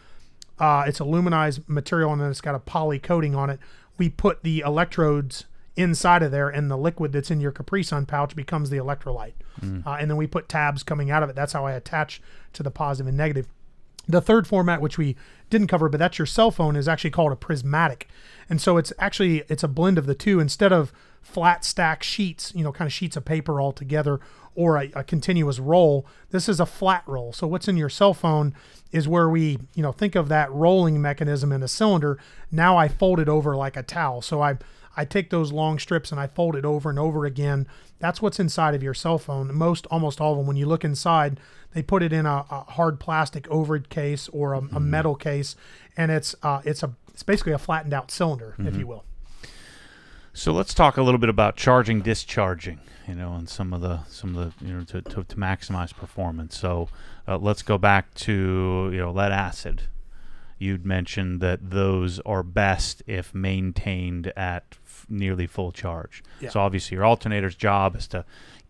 uh, it's aluminized material, and then it's got a poly coating on it we put the electrodes inside of there, and the liquid that's in your Capri Sun pouch becomes the electrolyte. Mm. Uh, and then we put tabs coming out of it. That's how I attach to the positive and negative. The third format, which we didn't cover, but that's your cell phone, is actually called a prismatic, and so it's actually it's a blend of the two. Instead of flat stack sheets, you know, kind of sheets of paper all together, or a, a continuous roll, this is a flat roll. So what's in your cell phone is where we, you know, think of that rolling mechanism in a cylinder. Now I fold it over like a towel. So I I take those long strips and I fold it over and over again. That's what's inside of your cell phone. Most, almost all of them, when you look inside, they put it in a, a hard plastic overhead case or a, mm-hmm. a metal case, and it's uh, it's a it's basically a flattened out cylinder, mm-hmm. if you will. So let's talk a little bit about charging, discharging. You know, and some of the some of the you know to to, to maximize performance. So uh, let's go back to you know lead acid. You'd mentioned that those are best if maintained at f- nearly full charge. Yeah. So obviously your alternator's job is to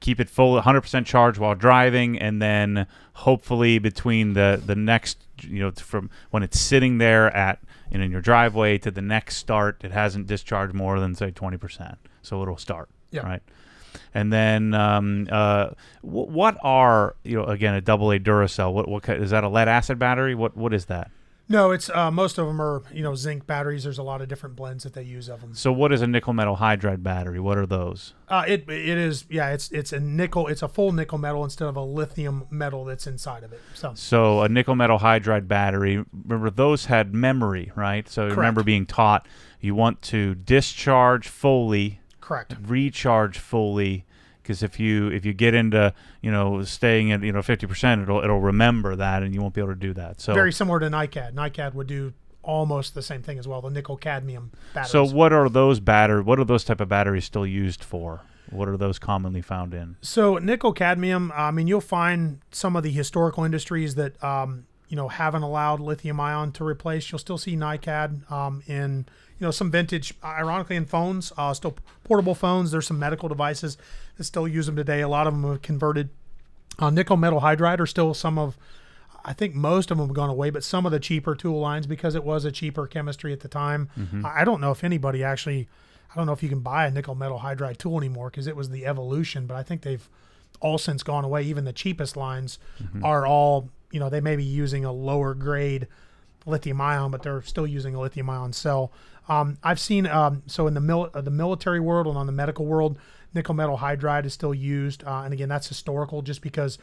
keep it full 100% charge while driving and then hopefully between the the next you know from when it's sitting there at you know, in your driveway to the next start it hasn't discharged more than say 20% so it'll start yeah. right and then um, uh, w- what are you know again a double A Duracell? What what is that a lead acid battery? What what is that? No, it's uh, most of them are you know zinc batteries. There's a lot of different blends that they use of them. So what is a nickel metal hydride battery? What are those? Uh, it it is yeah it's it's a nickel it's a full nickel metal instead of a lithium metal that's inside of it. So so a nickel metal hydride battery. Remember those had memory, right? So Correct. remember being taught you want to discharge fully, correct, recharge fully, because if you if you get into you know staying at you know 50% it'll it'll remember that and you won't be able to do that. So very similar to NiCad NiCad would do almost the same thing as well the nickel cadmium batteries. So what are those batter what are those type of batteries still used for? What are those commonly found in? So nickel cadmium i mean you'll find some of the historical industries that um, you know haven't allowed lithium ion to replace. You'll still see NiCad um, in you know some vintage ironically in phones uh, still portable phones there's some medical devices that still use them today a lot of them have converted uh, nickel metal hydride are still some of i think most of them have gone away but some of the cheaper tool lines because it was a cheaper chemistry at the time mm-hmm. i don't know if anybody actually i don't know if you can buy a nickel metal hydride tool anymore because it was the evolution but i think they've all since gone away even the cheapest lines mm-hmm. are all you know they may be using a lower grade lithium ion, but they're still using a lithium ion cell. Um, I've seen um, so in the mil- uh, the military world and on the medical world, nickel metal hydride is still used, uh, and again that's historical, just because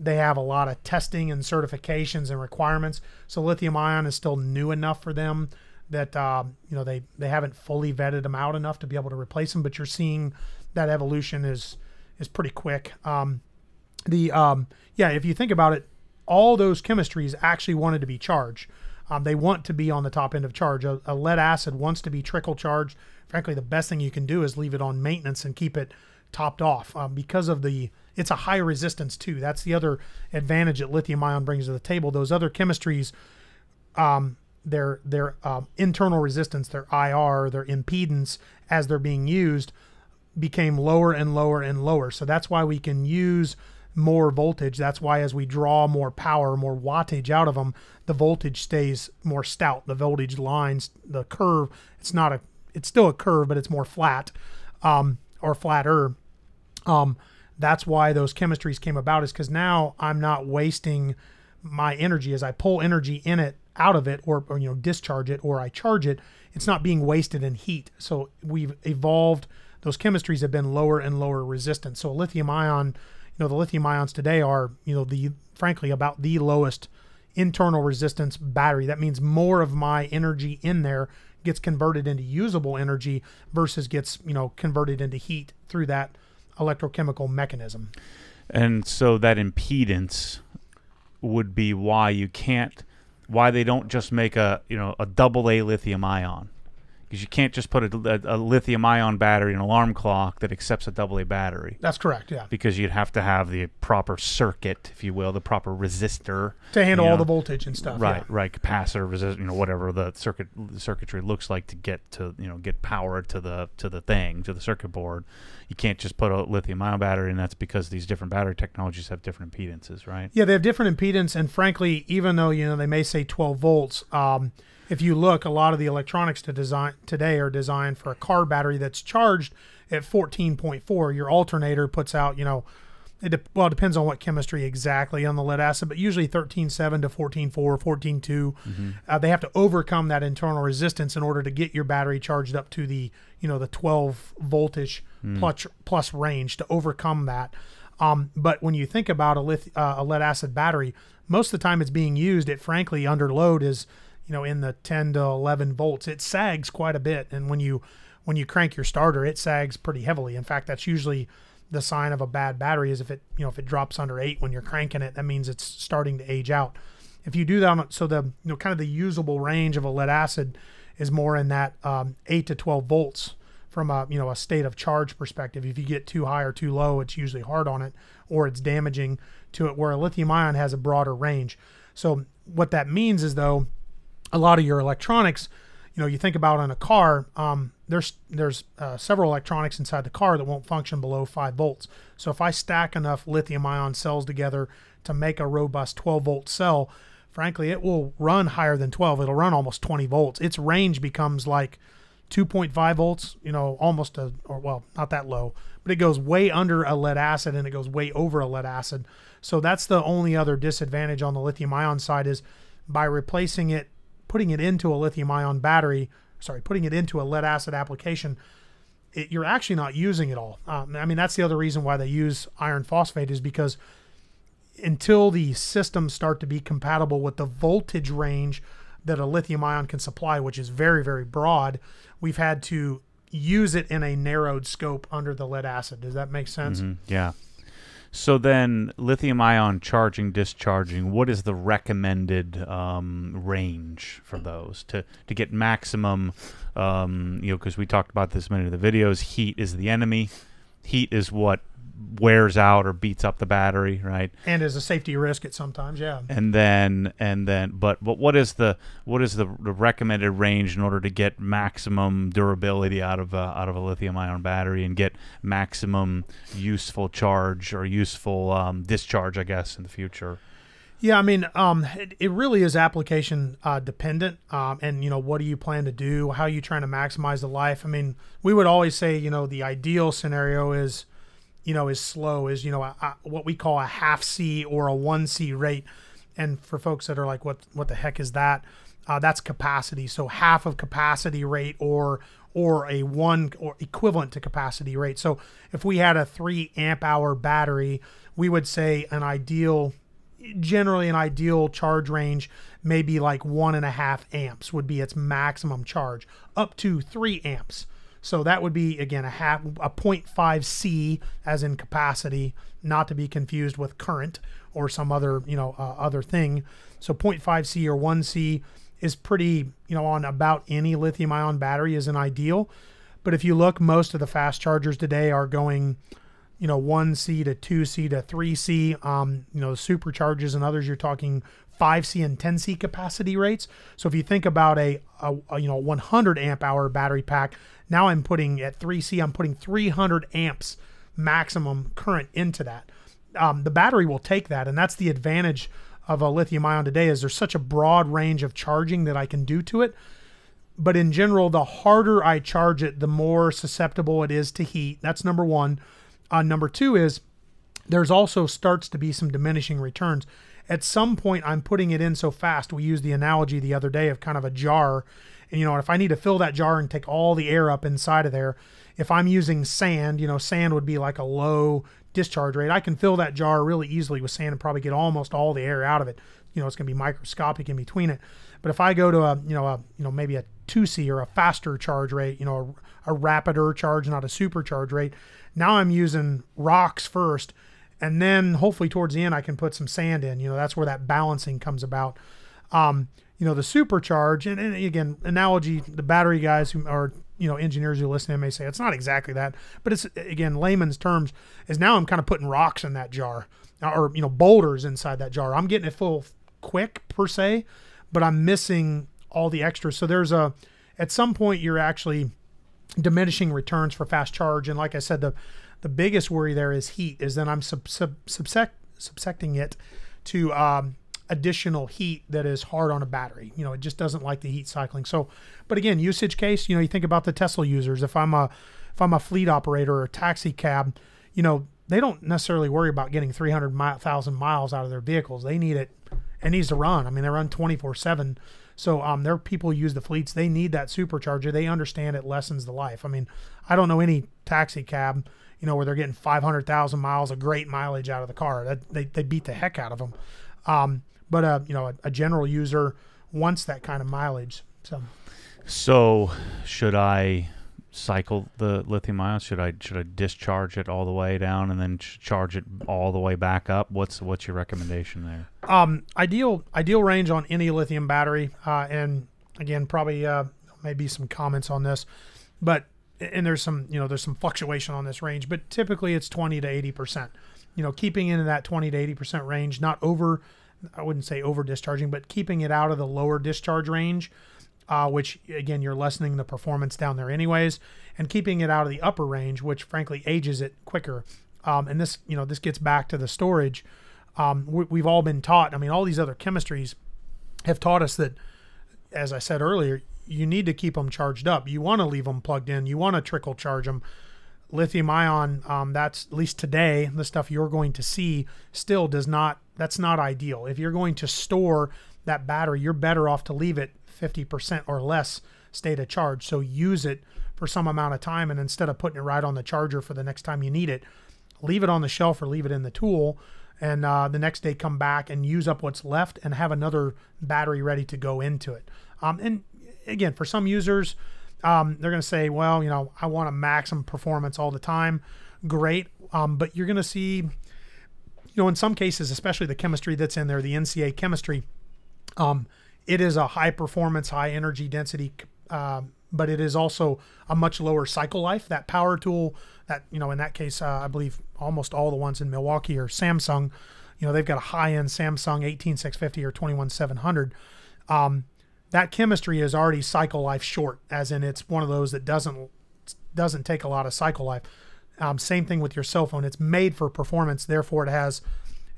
they have a lot of testing and certifications and requirements. So lithium ion is still new enough for them that uh, you know they they haven't fully vetted them out enough to be able to replace them. But you're seeing that evolution is is pretty quick. Um, the um, yeah, if you think about it, all those chemistries actually wanted to be charged. Um, they want to be on the top end of charge. A, a, lead acid wants to be trickle charged. Frankly, the best thing you can do is leave it on maintenance and keep it topped off um, because of the it's a high resistance too. That's the other advantage that lithium ion brings to the table. Those other chemistries, um, their their um, internal resistance, their IR, their impedance as they're being used became lower and lower and lower. So that's why we can use more voltage. That's why as we draw more power, more wattage out of them, the voltage stays more stout. The voltage lines, the curve, it's not a, it's still a curve, but it's more flat, um, or flatter. Um, that's why those chemistries came about is because now I'm not wasting my energy as I pull energy in it out of it or, or you know discharge it or I charge it. It's not being wasted in heat. So we've evolved. Those chemistries have been lower and lower resistance. So a lithium ion know the lithium ions today are you know the frankly about the lowest internal resistance battery. That means more of my energy in there gets converted into usable energy versus gets you know converted into heat through that electrochemical mechanism. And so that impedance would be why you can't why they don't just make a you know a double a lithium ion because you can't just put a, a, a, lithium ion battery in an alarm clock that accepts a AA battery. That's correct, yeah. Because you'd have to have the proper circuit, if you will, the proper resistor to handle you know, all the voltage and stuff. Right, yeah. right, capacitor, resist, you know, whatever the circuit the circuitry looks like to get to you know get power to the to the thing to the circuit board. You can't just put a lithium ion battery, and that's because these different battery technologies have different impedances, right? Yeah, they have different impedance, and frankly, even though you know they may say 12 volts. Um, if you look, a lot of the electronics to design today are designed for a car battery that's charged at 14.4. Your alternator puts out, you know, it de- well, it depends on what chemistry exactly on the lead acid, but usually 13.7 to 14.4, 14.2. Mm-hmm. Uh, they have to overcome that internal resistance in order to get your battery charged up to the, you know, the 12 voltage mm. plus, plus range to overcome that. Um, but when you think about a, lith- uh, a lead acid battery, most of the time it's being used it frankly under load is you know in the 10 to 11 volts it sags quite a bit. And when you when you crank your starter it sags pretty heavily. In fact that's usually the sign of a bad battery is if it you know if it drops under 8 when you're cranking it that means it's starting to age out. If you do that so the you know kind of the usable range of a lead acid is more in that um, 8 to 12 volts from a you know a state of charge perspective. If you get too high or too low it's usually hard on it or it's damaging to it where a lithium ion has a broader range. So what that means is though a lot of your electronics, you know, you think about in a car, um, there's there's uh, several electronics inside the car that won't function below five volts. So if I stack enough lithium-ion cells together to make a robust 12-volt cell, frankly, it will run higher than 12. It'll run almost 20 volts. Its range becomes like 2.5 volts, you know, almost a, or well, not that low, but it goes way under a lead acid and it goes way over a lead acid. So that's the only other disadvantage on the lithium ion side is by replacing it putting it into a lithium ion battery, sorry, putting it into a lead acid application, it, you're actually not using it all. Um, I mean, that's the other reason why they use iron phosphate is because until the systems start to be compatible with the voltage range that a lithium ion can supply, which is very, very broad, we've had to use it in a narrowed scope under the lead acid. Does that make sense? Mm-hmm. Yeah. So then, lithium ion charging, discharging. What is the recommended um, range for those to to get maximum? Um, you know, because we talked about this in many of the videos. Heat is the enemy. Heat is what wears out or beats up the battery, right? And as a safety risk at sometimes, yeah. And then and then but but what is the what is the, the recommended range in order to get maximum durability out of a, out of a lithium ion battery and get maximum useful charge or useful um, discharge, I guess, in the future? Yeah, I mean, um, it, it, really is application uh, dependent. Um, and, you know, what do you plan to do? How are you trying to maximize the life? I mean, we would always say, you know, the ideal scenario is you know, is slow is, you know, a, a, what we call a half C or a 1C rate. and for folks that are like, what what the heck is that? Uh, that's capacity. So half of capacity rate or or a one or equivalent to capacity rate. So if we had a three amp hour battery, we would say an ideal, generally an ideal charge range, maybe like one and a half amps would be its maximum charge, up to three amps. So that would be again a half a 0.5 C as in capacity, not to be confused with current or some other you know uh, other thing. So 0.5 C or 1 C is pretty, you know, on about any lithium ion battery is an ideal. But if you look, most of the fast chargers today are going, you know, 1C to 2C to 3C. Um, you know, superchargers and others, you're talking 5C and 10C capacity rates. So if you think about a, a, a, you know 100 amp hour battery pack, now I'm putting at 3C, I'm putting 300 amps maximum current into that. Um, the battery will take that, and that's the advantage of a lithium ion today is there's such a broad range of charging that I can do to it. But in general, the harder I charge it, the more susceptible it is to heat. That's number one. Uh, number two is there's also starts to be some diminishing returns. At some point, I'm putting it in so fast. We used the analogy the other day of kind of a jar. And, you know, if I need to fill that jar and take all the air up inside of there, if I'm using sand, you know, sand would be like a low discharge rate. I can fill that jar really easily with sand and probably get almost all the air out of it. You know, it's going to be microscopic in between it. But if I go to a, you know, a, you know, maybe a 2C or a faster charge rate, you know, a, a rapider charge, not a supercharge rate, now I'm using rocks first. And then hopefully towards the end, I can put some sand in. You know, that's where that balancing comes about. Um, you know, the supercharge, and, and again, analogy, the battery guys who are you know engineers who listen to may say it's not exactly that but it's again layman's terms is now i'm kind of putting rocks in that jar or you know boulders inside that jar i'm getting it full quick per se but i'm missing all the extras so there's a at some point you're actually diminishing returns for fast charge and like i said the the biggest worry there is heat is then i'm sub, sub, subsect, subsecting it to um, additional heat that is hard on a battery. You know, it just doesn't like the heat cycling. So, but again, usage case, you know, you think about the Tesla users. If I'm a if I'm a fleet operator or a taxi cab, you know, they don't necessarily worry about getting 300,000 miles out of their vehicles. They need it. It needs to run. I mean, they run 24 seven. So um, there are people use the fleets. They need that supercharger. They understand it lessens the life. I mean, I don't know any taxi cab, you know, where they're getting 500,000 miles of great mileage out of the car. That they, they beat the heck out of them. Um, but uh, you know, a, a general user wants that kind of mileage. So, so should I cycle the lithium ion? Should I should I discharge it all the way down and then charge it all the way back up? What's what's your recommendation there? Um, ideal ideal range on any lithium battery, uh, and again, probably uh, maybe some comments on this, but and there's some you know there's some fluctuation on this range, but typically it's 20 to 80 percent. You know, keeping in that 20 to 80 percent range, not over I wouldn't say over discharging, but keeping it out of the lower discharge range, uh, which again you're lessening the performance down there anyways, and keeping it out of the upper range, which frankly ages it quicker. Um, and this you know this gets back to the storage. Um, we, have all been taught. I mean, all these other chemistries have taught us that, as I said earlier, you need to keep them charged up. You want to leave them plugged in. You want to trickle charge them lithium ion um, that's at least today the stuff you're going to see still does not that's not ideal if you're going to store that battery you're better off to leave it 50% or less state of charge so use it for some amount of time and instead of putting it right on the charger for the next time you need it leave it on the shelf or leave it in the tool and uh, the next day come back and use up what's left and have another battery ready to go into it um, and again for some users um, they're going to say, well, you know, I want a maximum performance all the time. Great. Um, but you're going to see, you know, in some cases, especially the chemistry that's in there, the NCA chemistry, um, it is a high performance, high energy density, uh, but it is also a much lower cycle life. That power tool, that, you know, in that case, uh, I believe almost all the ones in Milwaukee are Samsung. You know, they've got a high end Samsung 18650 or 21700. Um, that chemistry is already cycle life short, as in it's one of those that doesn't doesn't take a lot of cycle life. Um, same thing with your cell phone; it's made for performance, therefore it has,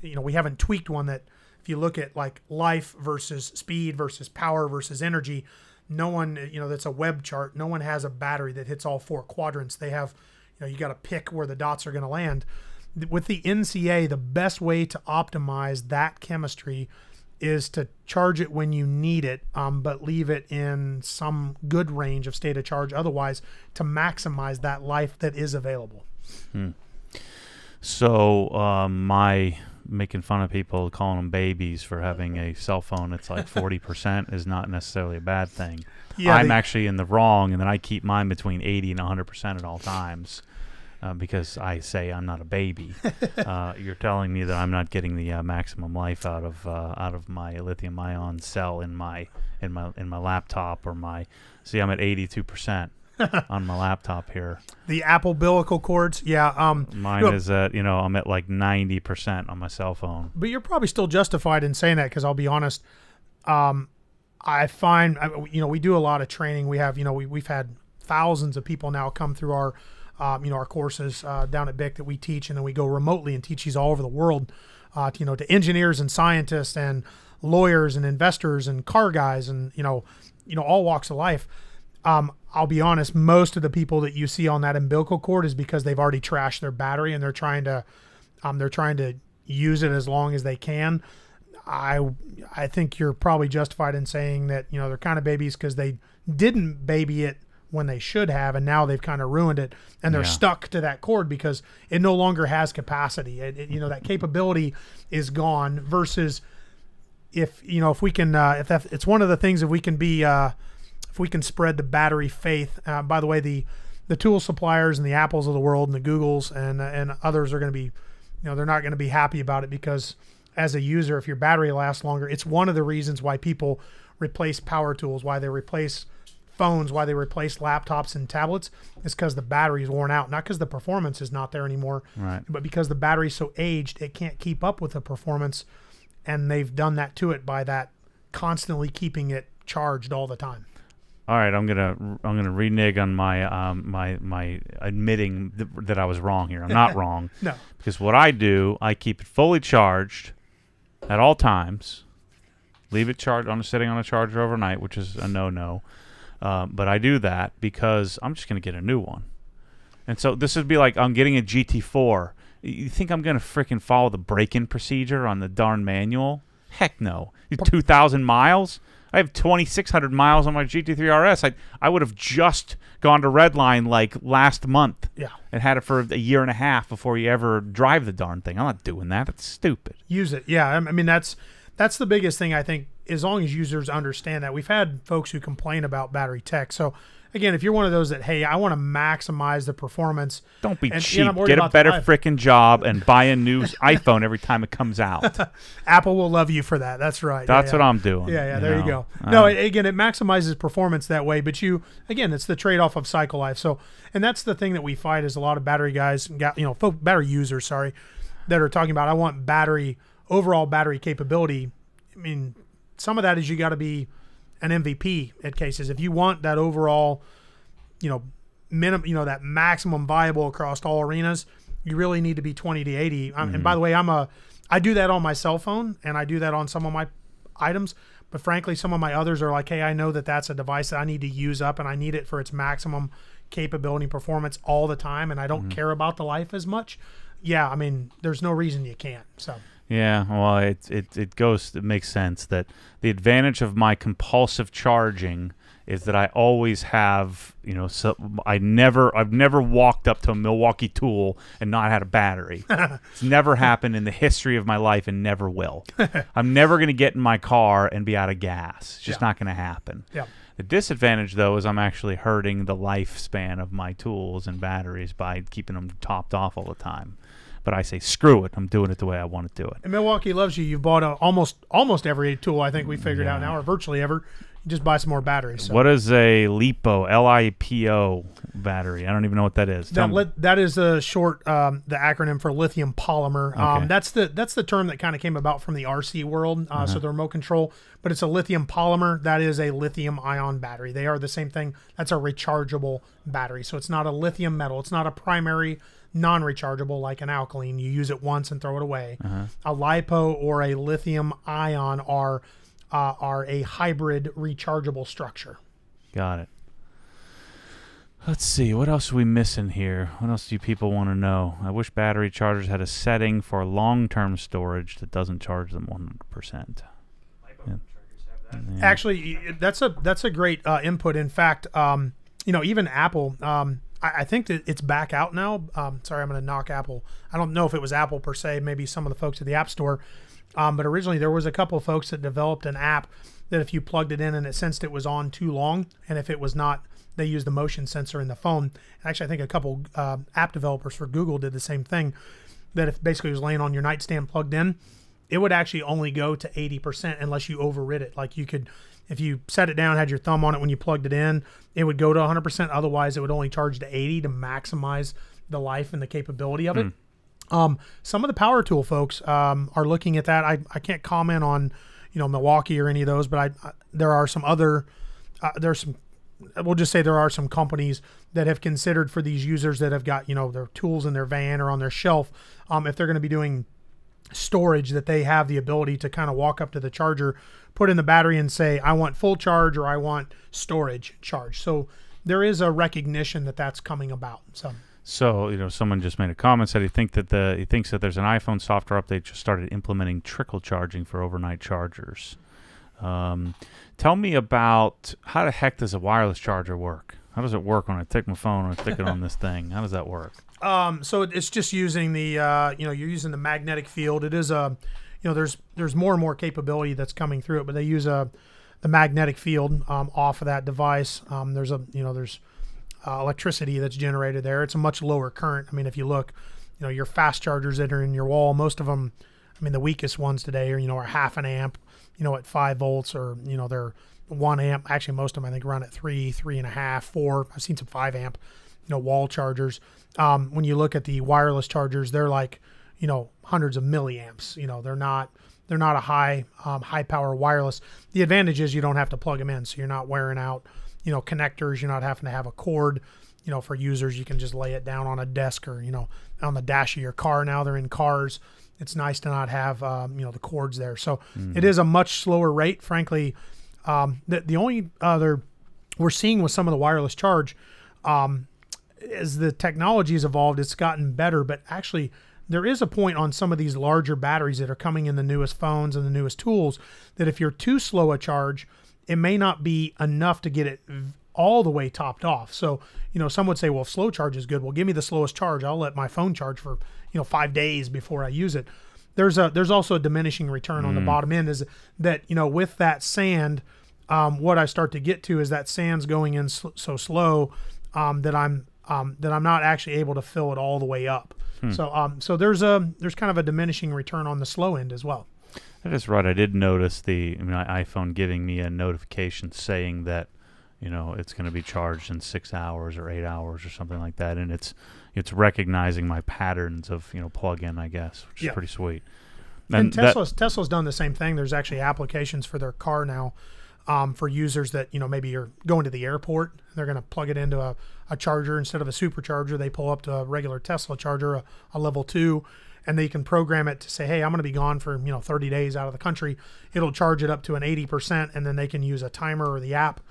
you know, we haven't tweaked one that if you look at like life versus speed versus power versus energy, no one, you know, that's a web chart. No one has a battery that hits all four quadrants. They have, you know, you got to pick where the dots are going to land. With the NCA, the best way to optimize that chemistry is to charge it when you need it, um, but leave it in some good range of state of charge otherwise to maximize that life that is available. So um, my making fun of people calling them babies for having a cell phone that's like 40% is not necessarily a bad thing. Yeah, I'm actually in the wrong, and then I keep mine between 80 and 100% at all times. Uh, because I say I'm not a baby, uh, you're telling me that I'm not getting the uh, maximum life out of uh, out of my lithium-ion cell in my in my in my laptop or my. See, I'm at 82 percent on my laptop here. The Apple umbilical cords, yeah. Um, Mine Look- is at you know I'm at like 90 percent on my cell phone. but you're probably still justified in saying that because I'll be honest. Um, I find you know we do a lot of training. We have you know we we've had thousands of people now come through our um, you know our courses uh, down at BIC that we teach, and then we go remotely and teach these all over the world. Uh, to, you know to engineers and scientists and lawyers and investors and car guys and you know you know all walks of life. Um, I'll be honest, most of the people that you see on that umbilical cord is because they've already trashed their battery and they're trying to um, they're trying to use it as long as they can. I I think you're probably justified in saying that you know they're kind of babies because they didn't baby it when they should have, and now they've kind of ruined it, and they're Yeah. stuck to that cord because it no longer has capacity. It, it- you know that capability is gone. Versus if you know if we can uh, if that it's one of the things if we can be uh, if we can spread the battery faith. Uh, by the way, the the tool suppliers and the Apples of the world and the Googles and and others are going to be, you know, they're not going to be happy about it because as a user, if your battery lasts longer, it's one of the reasons why people replace power tools, why they replace phones, why they replace laptops and tablets, is because the battery is worn out, not because the performance is not there anymore, Right. but because the battery's so aged, it can't keep up with the performance, and they've done that to it by that constantly keeping it charged all the time. All right, I'm gonna I'm gonna renege on my um my my admitting th- that I was wrong here. I'm not wrong No, because what I do, I keep it fully charged at all times. Leave it charged on sitting on a charger overnight, which is a no-no. Um, but I do that because I'm just gonna get a new one. And so this would be like I'm getting a GT4. You think I'm gonna freaking follow the break-in procedure on the darn manual? Heck no. 2,000 miles. I have 2,600 miles on my GT3 RS. I I would have just gone to Redline like last month yeah, and had it for a year and a half before you ever drive the darn thing. I'm not doing that. That's stupid. use it. Yeah, I mean that's that's the biggest thing I think. As long as users understand that, we've had folks who complain about battery tech. So again, if you're one of those that hey, I want to maximize the performance, Don't be And- cheap. and Get a better frickin' job and buy a new iPhone every time it comes out. Apple will love you for that. That's right. That's yeah, what I'm doing. Yeah, yeah. There you go. No, Uh, again, it maximizes performance that way. But you, again, it's the trade-off of cycle life. So, and that's the thing that we fight is a lot of battery guys, got you know, folk, battery users, sorry, that are talking about I want battery overall battery capability. I mean, some of that is you got to be an MVP at cases. If you want that overall, you know, minimum, you know, that maximum viable across all arenas, you really need to be 20 to 80. Um, And by the way, I'm a, I do that on my cell phone and I do that on some of my items. But frankly, some of my others are like, hey, I know that that's a device that I need to use up and I need it for its maximum capability performance all the time. And I don't care about the life as much. Yeah, I mean, there's no reason you can't. So, Yeah, well, it it it goes. It makes sense that the advantage of my compulsive charging is that I always have, you know, so I never I've never walked up to a Milwaukee tool and not had a battery. it's never happened in the history of my life and never will. I'm never going to get in my car and be out of gas. It's just Yeah. not going to happen. yeah. The disadvantage, though, is I'm actually hurting the lifespan of my tools and batteries by keeping them topped off all the time. But I say, screw it. I'm doing it the way I want to do it. And Milwaukee loves you. You've bought a, almost almost every tool I think we figured out now, or virtually ever. You just buy some more batteries. So. What is a LiPo, L-I-P-O battery? I don't even know what that is. That, lit, that is a short, um, the acronym for lithium polymer. Okay. Um, that's the that's the term that kind of came about from the RC world, uh, Uh-huh. so the remote control. But it's a lithium polymer. That is a lithium ion battery. They are the same thing. That's a rechargeable battery. So it's not a lithium metal. It's not a primary non-rechargeable like an alkaline. You use it once and throw it away. Uh-huh. A lipo or a lithium ion are uh, are a hybrid rechargeable structure. Got it. Let's see. What else are we missing here? What else do people want to know? I wish battery chargers had a setting for long-term storage that doesn't charge them 100%. Actually, that's a that's a great uh, input. In fact, um, you know, even Apple, um, I, I think that it's back out now. Um, sorry, I'm going to knock Apple. I don't know if it was Apple per se. Maybe some of the folks at the App Store. Um, but originally, there was a couple of folks that developed an app that if you plugged it in and it sensed it was on too long, and if it was not, they used the motion sensor in the phone. Actually, I think a couple uh, app developers for Google did the same thing. That if basically it was laying on your nightstand plugged in, it would actually only go to 80% unless you overrid it. Like you could, if you set it down, had your thumb on it when you plugged it in, it would go to 100%. Otherwise, it would only charge to 80 to maximize the life and the capability of it. Um, some of the power tool folks um, are looking at that. I, I can't comment on, you know, Milwaukee or any of those, but I, I there are some other, uh, there's some, we'll just say there are some companies that have considered for these users that have got, you know, their tools in their van or on their shelf, um, if they're going to be doing storage that they have the ability to kind of walk up to the charger, put in the battery and say, I want full charge or I want storage charge. So there is a recognition that that's coming about. So So you know, someone just made a comment said he think that the he thinks that there's an iPhone software update just started implementing trickle charging for overnight chargers. Um, tell me about how the heck does a wireless charger work? How does it work when I take my phone and I stick it on this thing? How does that work? Um, so it's just using the, uh, you know, you're using the magnetic field. It is a, you know, there's there's more and more capability that's coming through it, but they use a the magnetic field um, off of that device. Um, there's a, you know, there's uh, electricity that's generated there. It's a much lower current. I mean, if you look, you know, your fast chargers that are in your wall, most of them, I mean, the weakest ones today are, you know, are half an amp, you know, at five volts, or you know, they're one amp. Actually, most of them I think run at three, three and a half, four. I've seen some five amp, you know, wall chargers. Um, when you look at the wireless chargers, they're like, you know, hundreds of milliamps. You know, they're not they're not a high um, high power wireless. The advantage is you don't have to plug them in, so you're not wearing out, you know, connectors. You're not having to have a cord. You know, for users, you can just lay it down on a desk or you know on the dash of your car. Now they're in cars. It's nice to not have um, you know the cords there. So it is a much slower rate. Frankly, um, the the only other we're seeing with some of the wireless charge um, as the technology has evolved, it's gotten better. But actually, there is a point on some of these larger batteries that are coming in the newest phones and the newest tools that if you're too slow a charge, it may not be enough to get it all the way topped off. So, you know, some would say, well, if slow charge is good, well, give me the slowest charge. I'll let my phone charge for, you know, five days before I use it. There's a there's also a diminishing return on the bottom end is that, you know, with that sand, um, what I start to get to is that sand's going in sl- so slow um, that I'm um, that I'm not actually able to fill it all the way up. So um, so there's a there's kind of a diminishing return on the slow end as well. That is right. I did notice the my iPhone giving me a notification saying that you know it's going to be charged in six hours or eight hours or something like that, and it's it's recognizing my patterns of you know plug in, I guess, which Yeah. is pretty sweet. And, that- Tesla's Tesla's done the same thing. There's actually applications for their car now um, for users that you know maybe you're going to the airport. They're going to plug it into a, a charger instead of a supercharger. They pull up to a regular Tesla charger, a, a level two, and they can program it to say, "Hey, I'm going to be gone for you know 30 days out of the country." It'll charge it up to an 80%, and then they can use a timer or the app.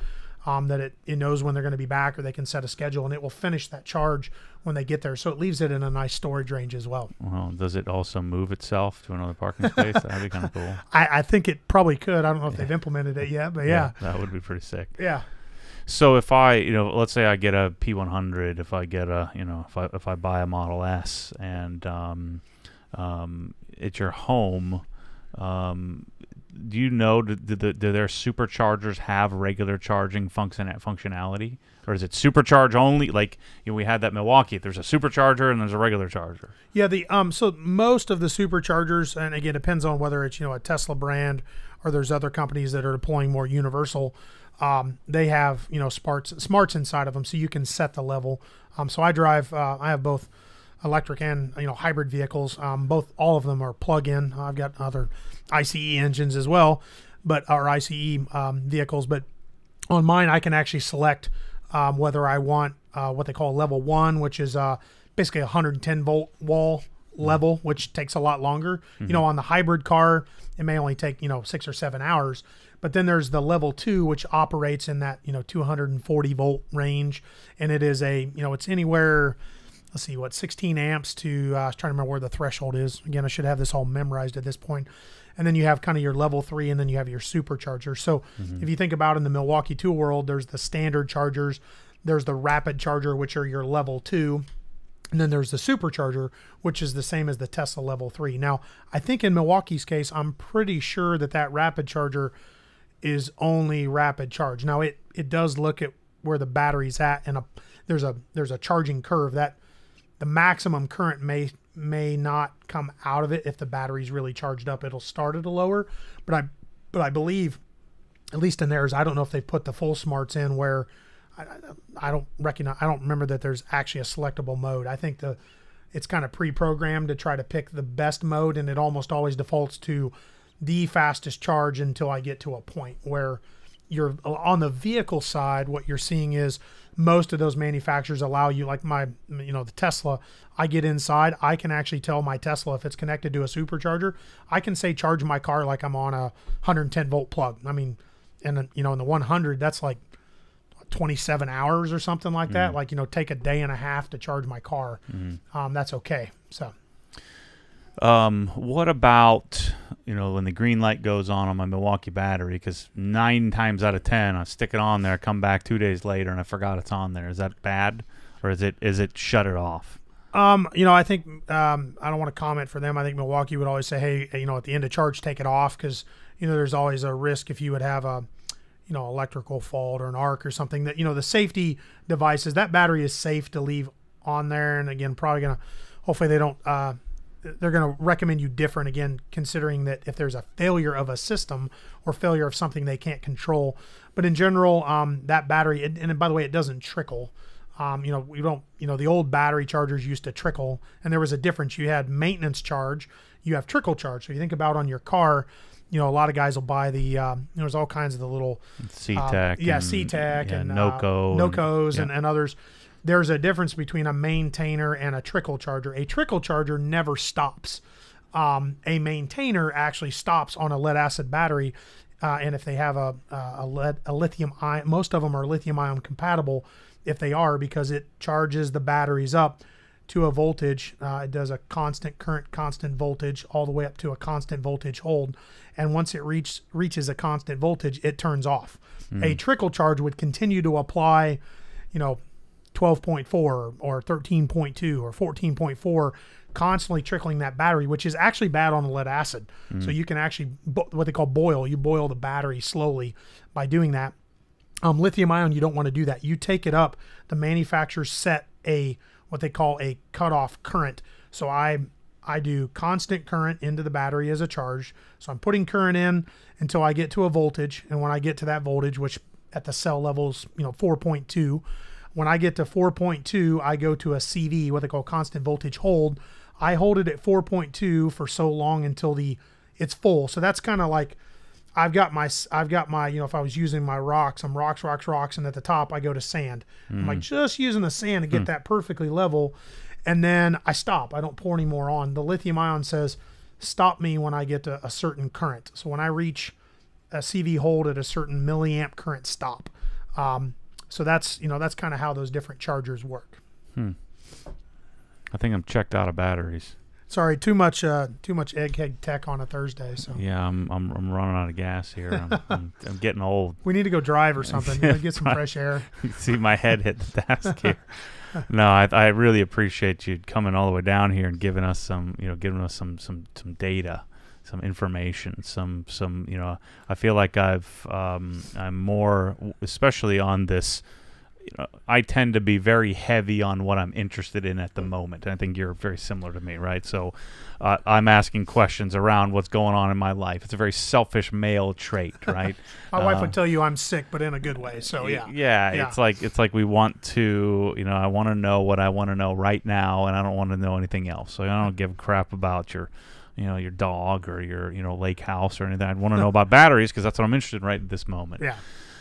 Um, that it, it knows when they're going to be back, or they can set a schedule, and it will finish that charge when they get there. So it leaves it in a nice storage range as well. well, does it also move itself to another parking space? That'd be kind of cool. I, I think it probably could. I don't know if they've implemented it yet, but yeah, that would be pretty sick. yeah. So if I, you know, let's say I get a P100, if I get a, you know, if I if I buy a Model S and um, um, at your home, um, do you know do, do, do their superchargers have regular charging function functionality, or is it supercharge only? Like you know, we had that Milwaukee. There's a supercharger and there's a regular charger. Yeah, the um so most of the superchargers and again depends on whether it's you know a Tesla brand or there's other companies that are deploying more universal. Um, they have you know smarts smarts inside of them, so you can set the level. Um, so I drive uh, I have both electric and you know hybrid vehicles. Um, both all of them are plug-in. I've got other ICE engines as well, but our ICE um, vehicles. But on mine, I can actually select um, whether I want uh, what they call level one, which is uh, basically a 110 volt wall level, which takes a lot longer. You know, on the hybrid car, it may only take you know six or seven hours. But then there's the level two, which operates in that you know 240 volt range, and it is a you know it's anywhere let's see what 16 amps to uh, I was trying to remember where the threshold is. Again, I should have this all memorized at this point. And then you have kind of your level three, and then you have your supercharger. So if you think about in the Milwaukee tool world, there's the standard chargers, there's the rapid charger, which are your level two, and then there's the supercharger, which is the same as the Tesla Level 3. Now, I think in Milwaukee's case, I'm pretty sure that that rapid charger is only rapid charge. Now, it it does look at where the battery's at, and a there's a there's a charging curve that the maximum current may may not come out of it if the battery's really charged up. It'll start at a lower, but I but I believe at least in theirs, I don't know if they put the full smarts in where I, I, don't recognize. I don't remember that there's actually a selectable mode. I think the it's kind of pre-programmed to try to pick the best mode, and it almost always defaults to the fastest charge until I get to a point where you're on the vehicle side. What you're seeing is most of those manufacturers allow you, like my, you know, the Tesla. I get inside, I can actually tell my Tesla if it's connected to a supercharger. I can say charge my car like I'm on a 110 volt plug. I mean, and you know, in the 100, that's like 27 hours or something like that. Like, you know, take a day and a half to charge my car. Um, that's okay. So, Um, what about you know when the green light goes on on my Milwaukee battery? Because nine times out of ten, I stick it on there, come back two days later, and I forgot it's on there. Is that bad, or is it is it shut it off? um, you know, I think, um, I don't want to comment for them. I think Milwaukee would always say, Hey, you know, at the end of charge, take it off. Cause you know, there's always a risk if you would have a, you know, electrical fault or an arc or something that, you know, the safety devices, that battery is safe to leave on there. And again, probably to, hopefully they don't, uh, they're going to recommend you different again, considering that if there's a failure of a system or failure of something they can't control. But in general, um, that battery, and, and by the way, it doesn't trickle. Um, you know, we don't, you know, the old battery chargers used to trickle, and there was a difference. You had maintenance charge, you have trickle charge. So you think about on your car, you know, a lot of guys will buy the, um, there's all kinds of the little CTEK, um, yeah, and, CTEK yeah, and Noco, uh, and- Nocos, yeah. and, and others. There's a difference between a maintainer and a trickle charger. A trickle charger never stops. Um, a maintainer actually stops on a lead acid battery, uh, and if they have a a lead a lithium ion, most of them are lithium ion compatible. If they are, because it charges the batteries up to a voltage. Uh, it does a constant current, constant voltage, all the way up to a constant voltage hold. And once it reach, reaches a constant voltage, it turns off. A trickle charge would continue to apply, you know, 12.4 or 13.2 or 14.4, constantly trickling that battery, which is actually bad on the lead acid. So you can actually, what they call boil, you boil the battery slowly by doing that. Um, lithium ion, you don't want to do that. You take it up. The manufacturers set a what they call a cutoff current. So I I do constant current into the battery as a charge. So I'm putting current in until I get to a voltage, and when I get to that voltage, which at the cell levels, you know, 4.2, when I get to 4.2, I go to a CV, what they call constant voltage hold. I hold it at 4.2 for so long until the it's full. So that's kind of like I've got my I've got my you know if I was using my rocks, I'm rocks, rocks, rocks, and at the top I go to sand. I'm like just using the sand to get that perfectly level, and then I stop. I don't pour any more on. The lithium ion says stop me when I get to a certain current. So when I reach a CV hold at a certain milliamp current, stop. Um, so that's you know that's kind of how those different chargers work. I think I'm checked out of batteries. Sorry, too much uh, too much egghead tech on a Thursday. So Yeah, I'm I'm, I'm running out of gas here. I'm, I'm, I'm getting old. we need to go drive or something. Yeah, get some fresh air. You see my head hit the desk here. No, I, I really appreciate you coming all the way down here and giving us some, you know, giving us some some some data, some information, some some, you know, I feel like I've um, I'm more, especially on this. You know, I tend to be very heavy on what I'm interested in at the moment. And I think you're very similar to me, right? So uh, I'm asking questions around what's going on in my life. It's a very selfish male trait, right? My wife Uh, would tell you I'm sick, but in a good way. So yeah, yeah, Yeah. it's like it's like we want to, you know, I want to know what I want to know right now, and I don't want to know anything else. So I don't give a crap about your, you know, your dog or your, you know, lake house or anything. I'd want to know about batteries because that's what I'm interested in right at this moment. yeah.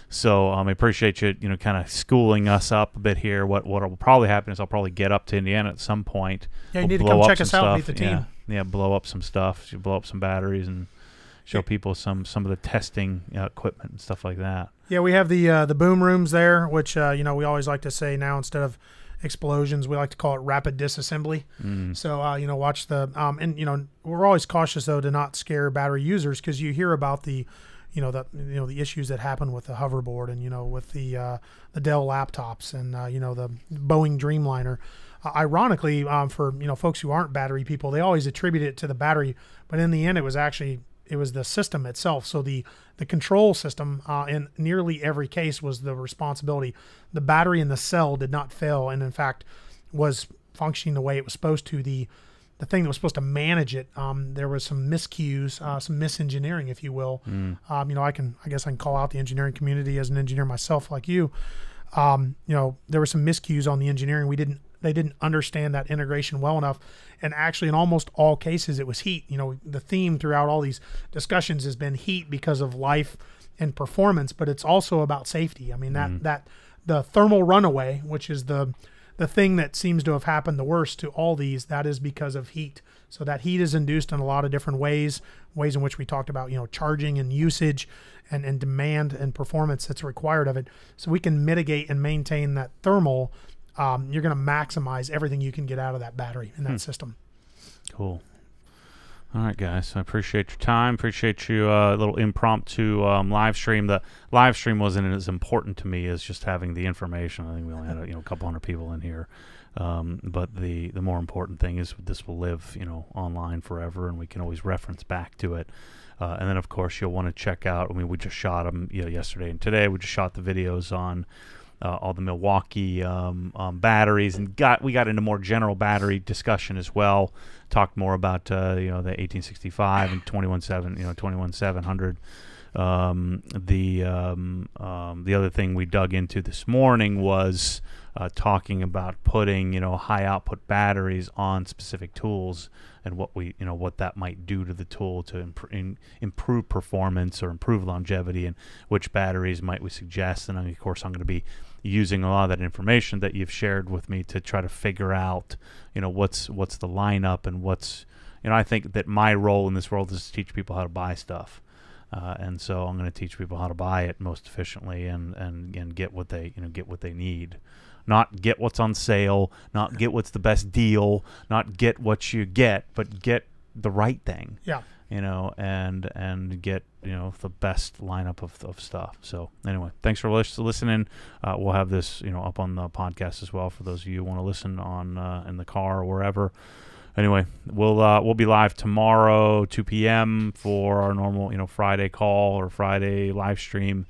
So um, I appreciate you, you know, kind of schooling us up a bit here. What what will probably happen is I'll probably get up to Indiana at some point. Yeah, you We'll need to come check us out meet the team. Yeah, yeah, blow up some stuff. You blow up some batteries and show Yeah. people some some of the testing uh, equipment and stuff like that. Yeah, we have the uh, the boom rooms there, which uh, you know we always like to say now instead of explosions. We like to call it rapid disassembly. Mm. So uh, you know, watch the um, and you know, we're always cautious though to not scare battery users because you hear about the, you know, the you know the issues that happen with the hoverboard and you know with the uh, the Dell laptops and uh, you know the Boeing Dreamliner. Uh, ironically, um, for you know folks who aren't battery people, they always attribute it to the battery, but in the end, it was actually it was the system itself. So the the control system uh, in nearly every case was the responsibility. The battery in the cell did not fail, and in fact was functioning the way it was supposed to. The the thing that was supposed to manage it, um, there was some miscues, uh, some misengineering, if you will. Mm. Um, you know, I can, I guess, I can call out the engineering community as an engineer myself, like you. Um, you know, there were some miscues on the engineering. We didn't, they didn't understand that integration well enough. And actually, in almost all cases, it was heat. You know, the theme throughout all these discussions has been heat because of life and performance, but it's also about safety. I mean, that mm-hmm. that the thermal runaway, which is the the thing that seems to have happened the worst to all these, that is because of heat. So that heat is induced in a lot of different ways, ways in which we talked about, you know, charging and usage and, and demand and performance that's required of it. So we can mitigate and maintain that thermal. Um, you're going to maximize everything you can get out of that battery in that system. Cool. All right, guys. I appreciate your time. Appreciate you. uh, A little impromptu um, live stream. The live stream wasn't as important to me as just having the information. I think we only had a, you know a couple hundred people in here, um, but the the more important thing is this will live you know online forever, and we can always reference back to it. Uh, and then of course you'll want to check out. I mean, we just shot them you know, yesterday and today. We just shot the videos on uh, all the Milwaukee um, um, batteries, and got we got into more general battery discussion as well. Talked more about uh, you know the 1865 and 217, you know 21700. Um, the um, um, the other thing we dug into this morning was uh, talking about putting you know high output batteries on specific tools and what we you know what that might do to the tool to imp- in, improve performance or improve longevity and which batteries might we suggest and of course I'm going to be using a lot of that information that you've shared with me to try to figure out you know what's what's the lineup and what's you know I think that my role in this world is to teach people how to buy stuff uh, and so I'm going to teach people how to buy it most efficiently and, and, and get what they you know get what they need, not get what's on sale, not get what's the best deal, not get what you get, but get the right thing. Yeah. You know, and and get you know the best lineup of, of stuff. So anyway, thanks for listening. Uh, we'll have this you know up on the podcast as well for those of you who want to listen on uh, in the car or wherever anyway, we'll uh, we'll be live tomorrow, 2 p.m. for our normal, you know, Friday call or Friday live stream,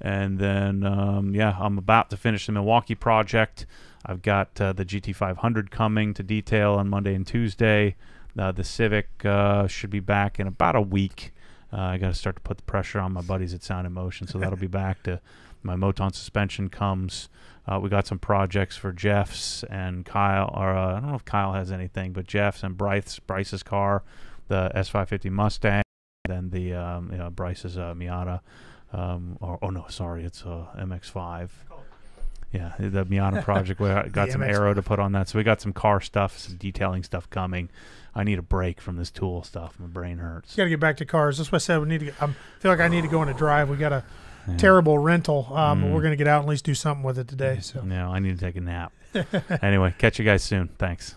and then um, yeah, I'm about to finish the Milwaukee project. I've got uh, the GT500 coming to detail on Monday and Tuesday. Uh, the Civic uh, should be back in about a week. Uh, I got to start to put the pressure on my buddies at Sound and Motion, so that'll be back to my Moton suspension comes. Uh, we got some projects for Jeff's and Kyle, or uh, I don't know if Kyle has anything, but Jeff's and Bryce's, Bryce's car, the S550 Mustang, then the um, you know, Bryce's uh, Miata. Um, or oh no, sorry, it's a MX5. Yeah, the Miata project. We got some MX5. aero to put on that, so we got some car stuff, some detailing stuff coming. I need a break from this tool stuff. My brain hurts. Got to get back to cars. That's what I said we need to. Get, I feel like I need to go on a drive. We got a Yeah. terrible rental. Um, but Mm. We're going to get out and at least do something with it today. So. No, I need to take a nap. anyway, catch you guys soon. Thanks.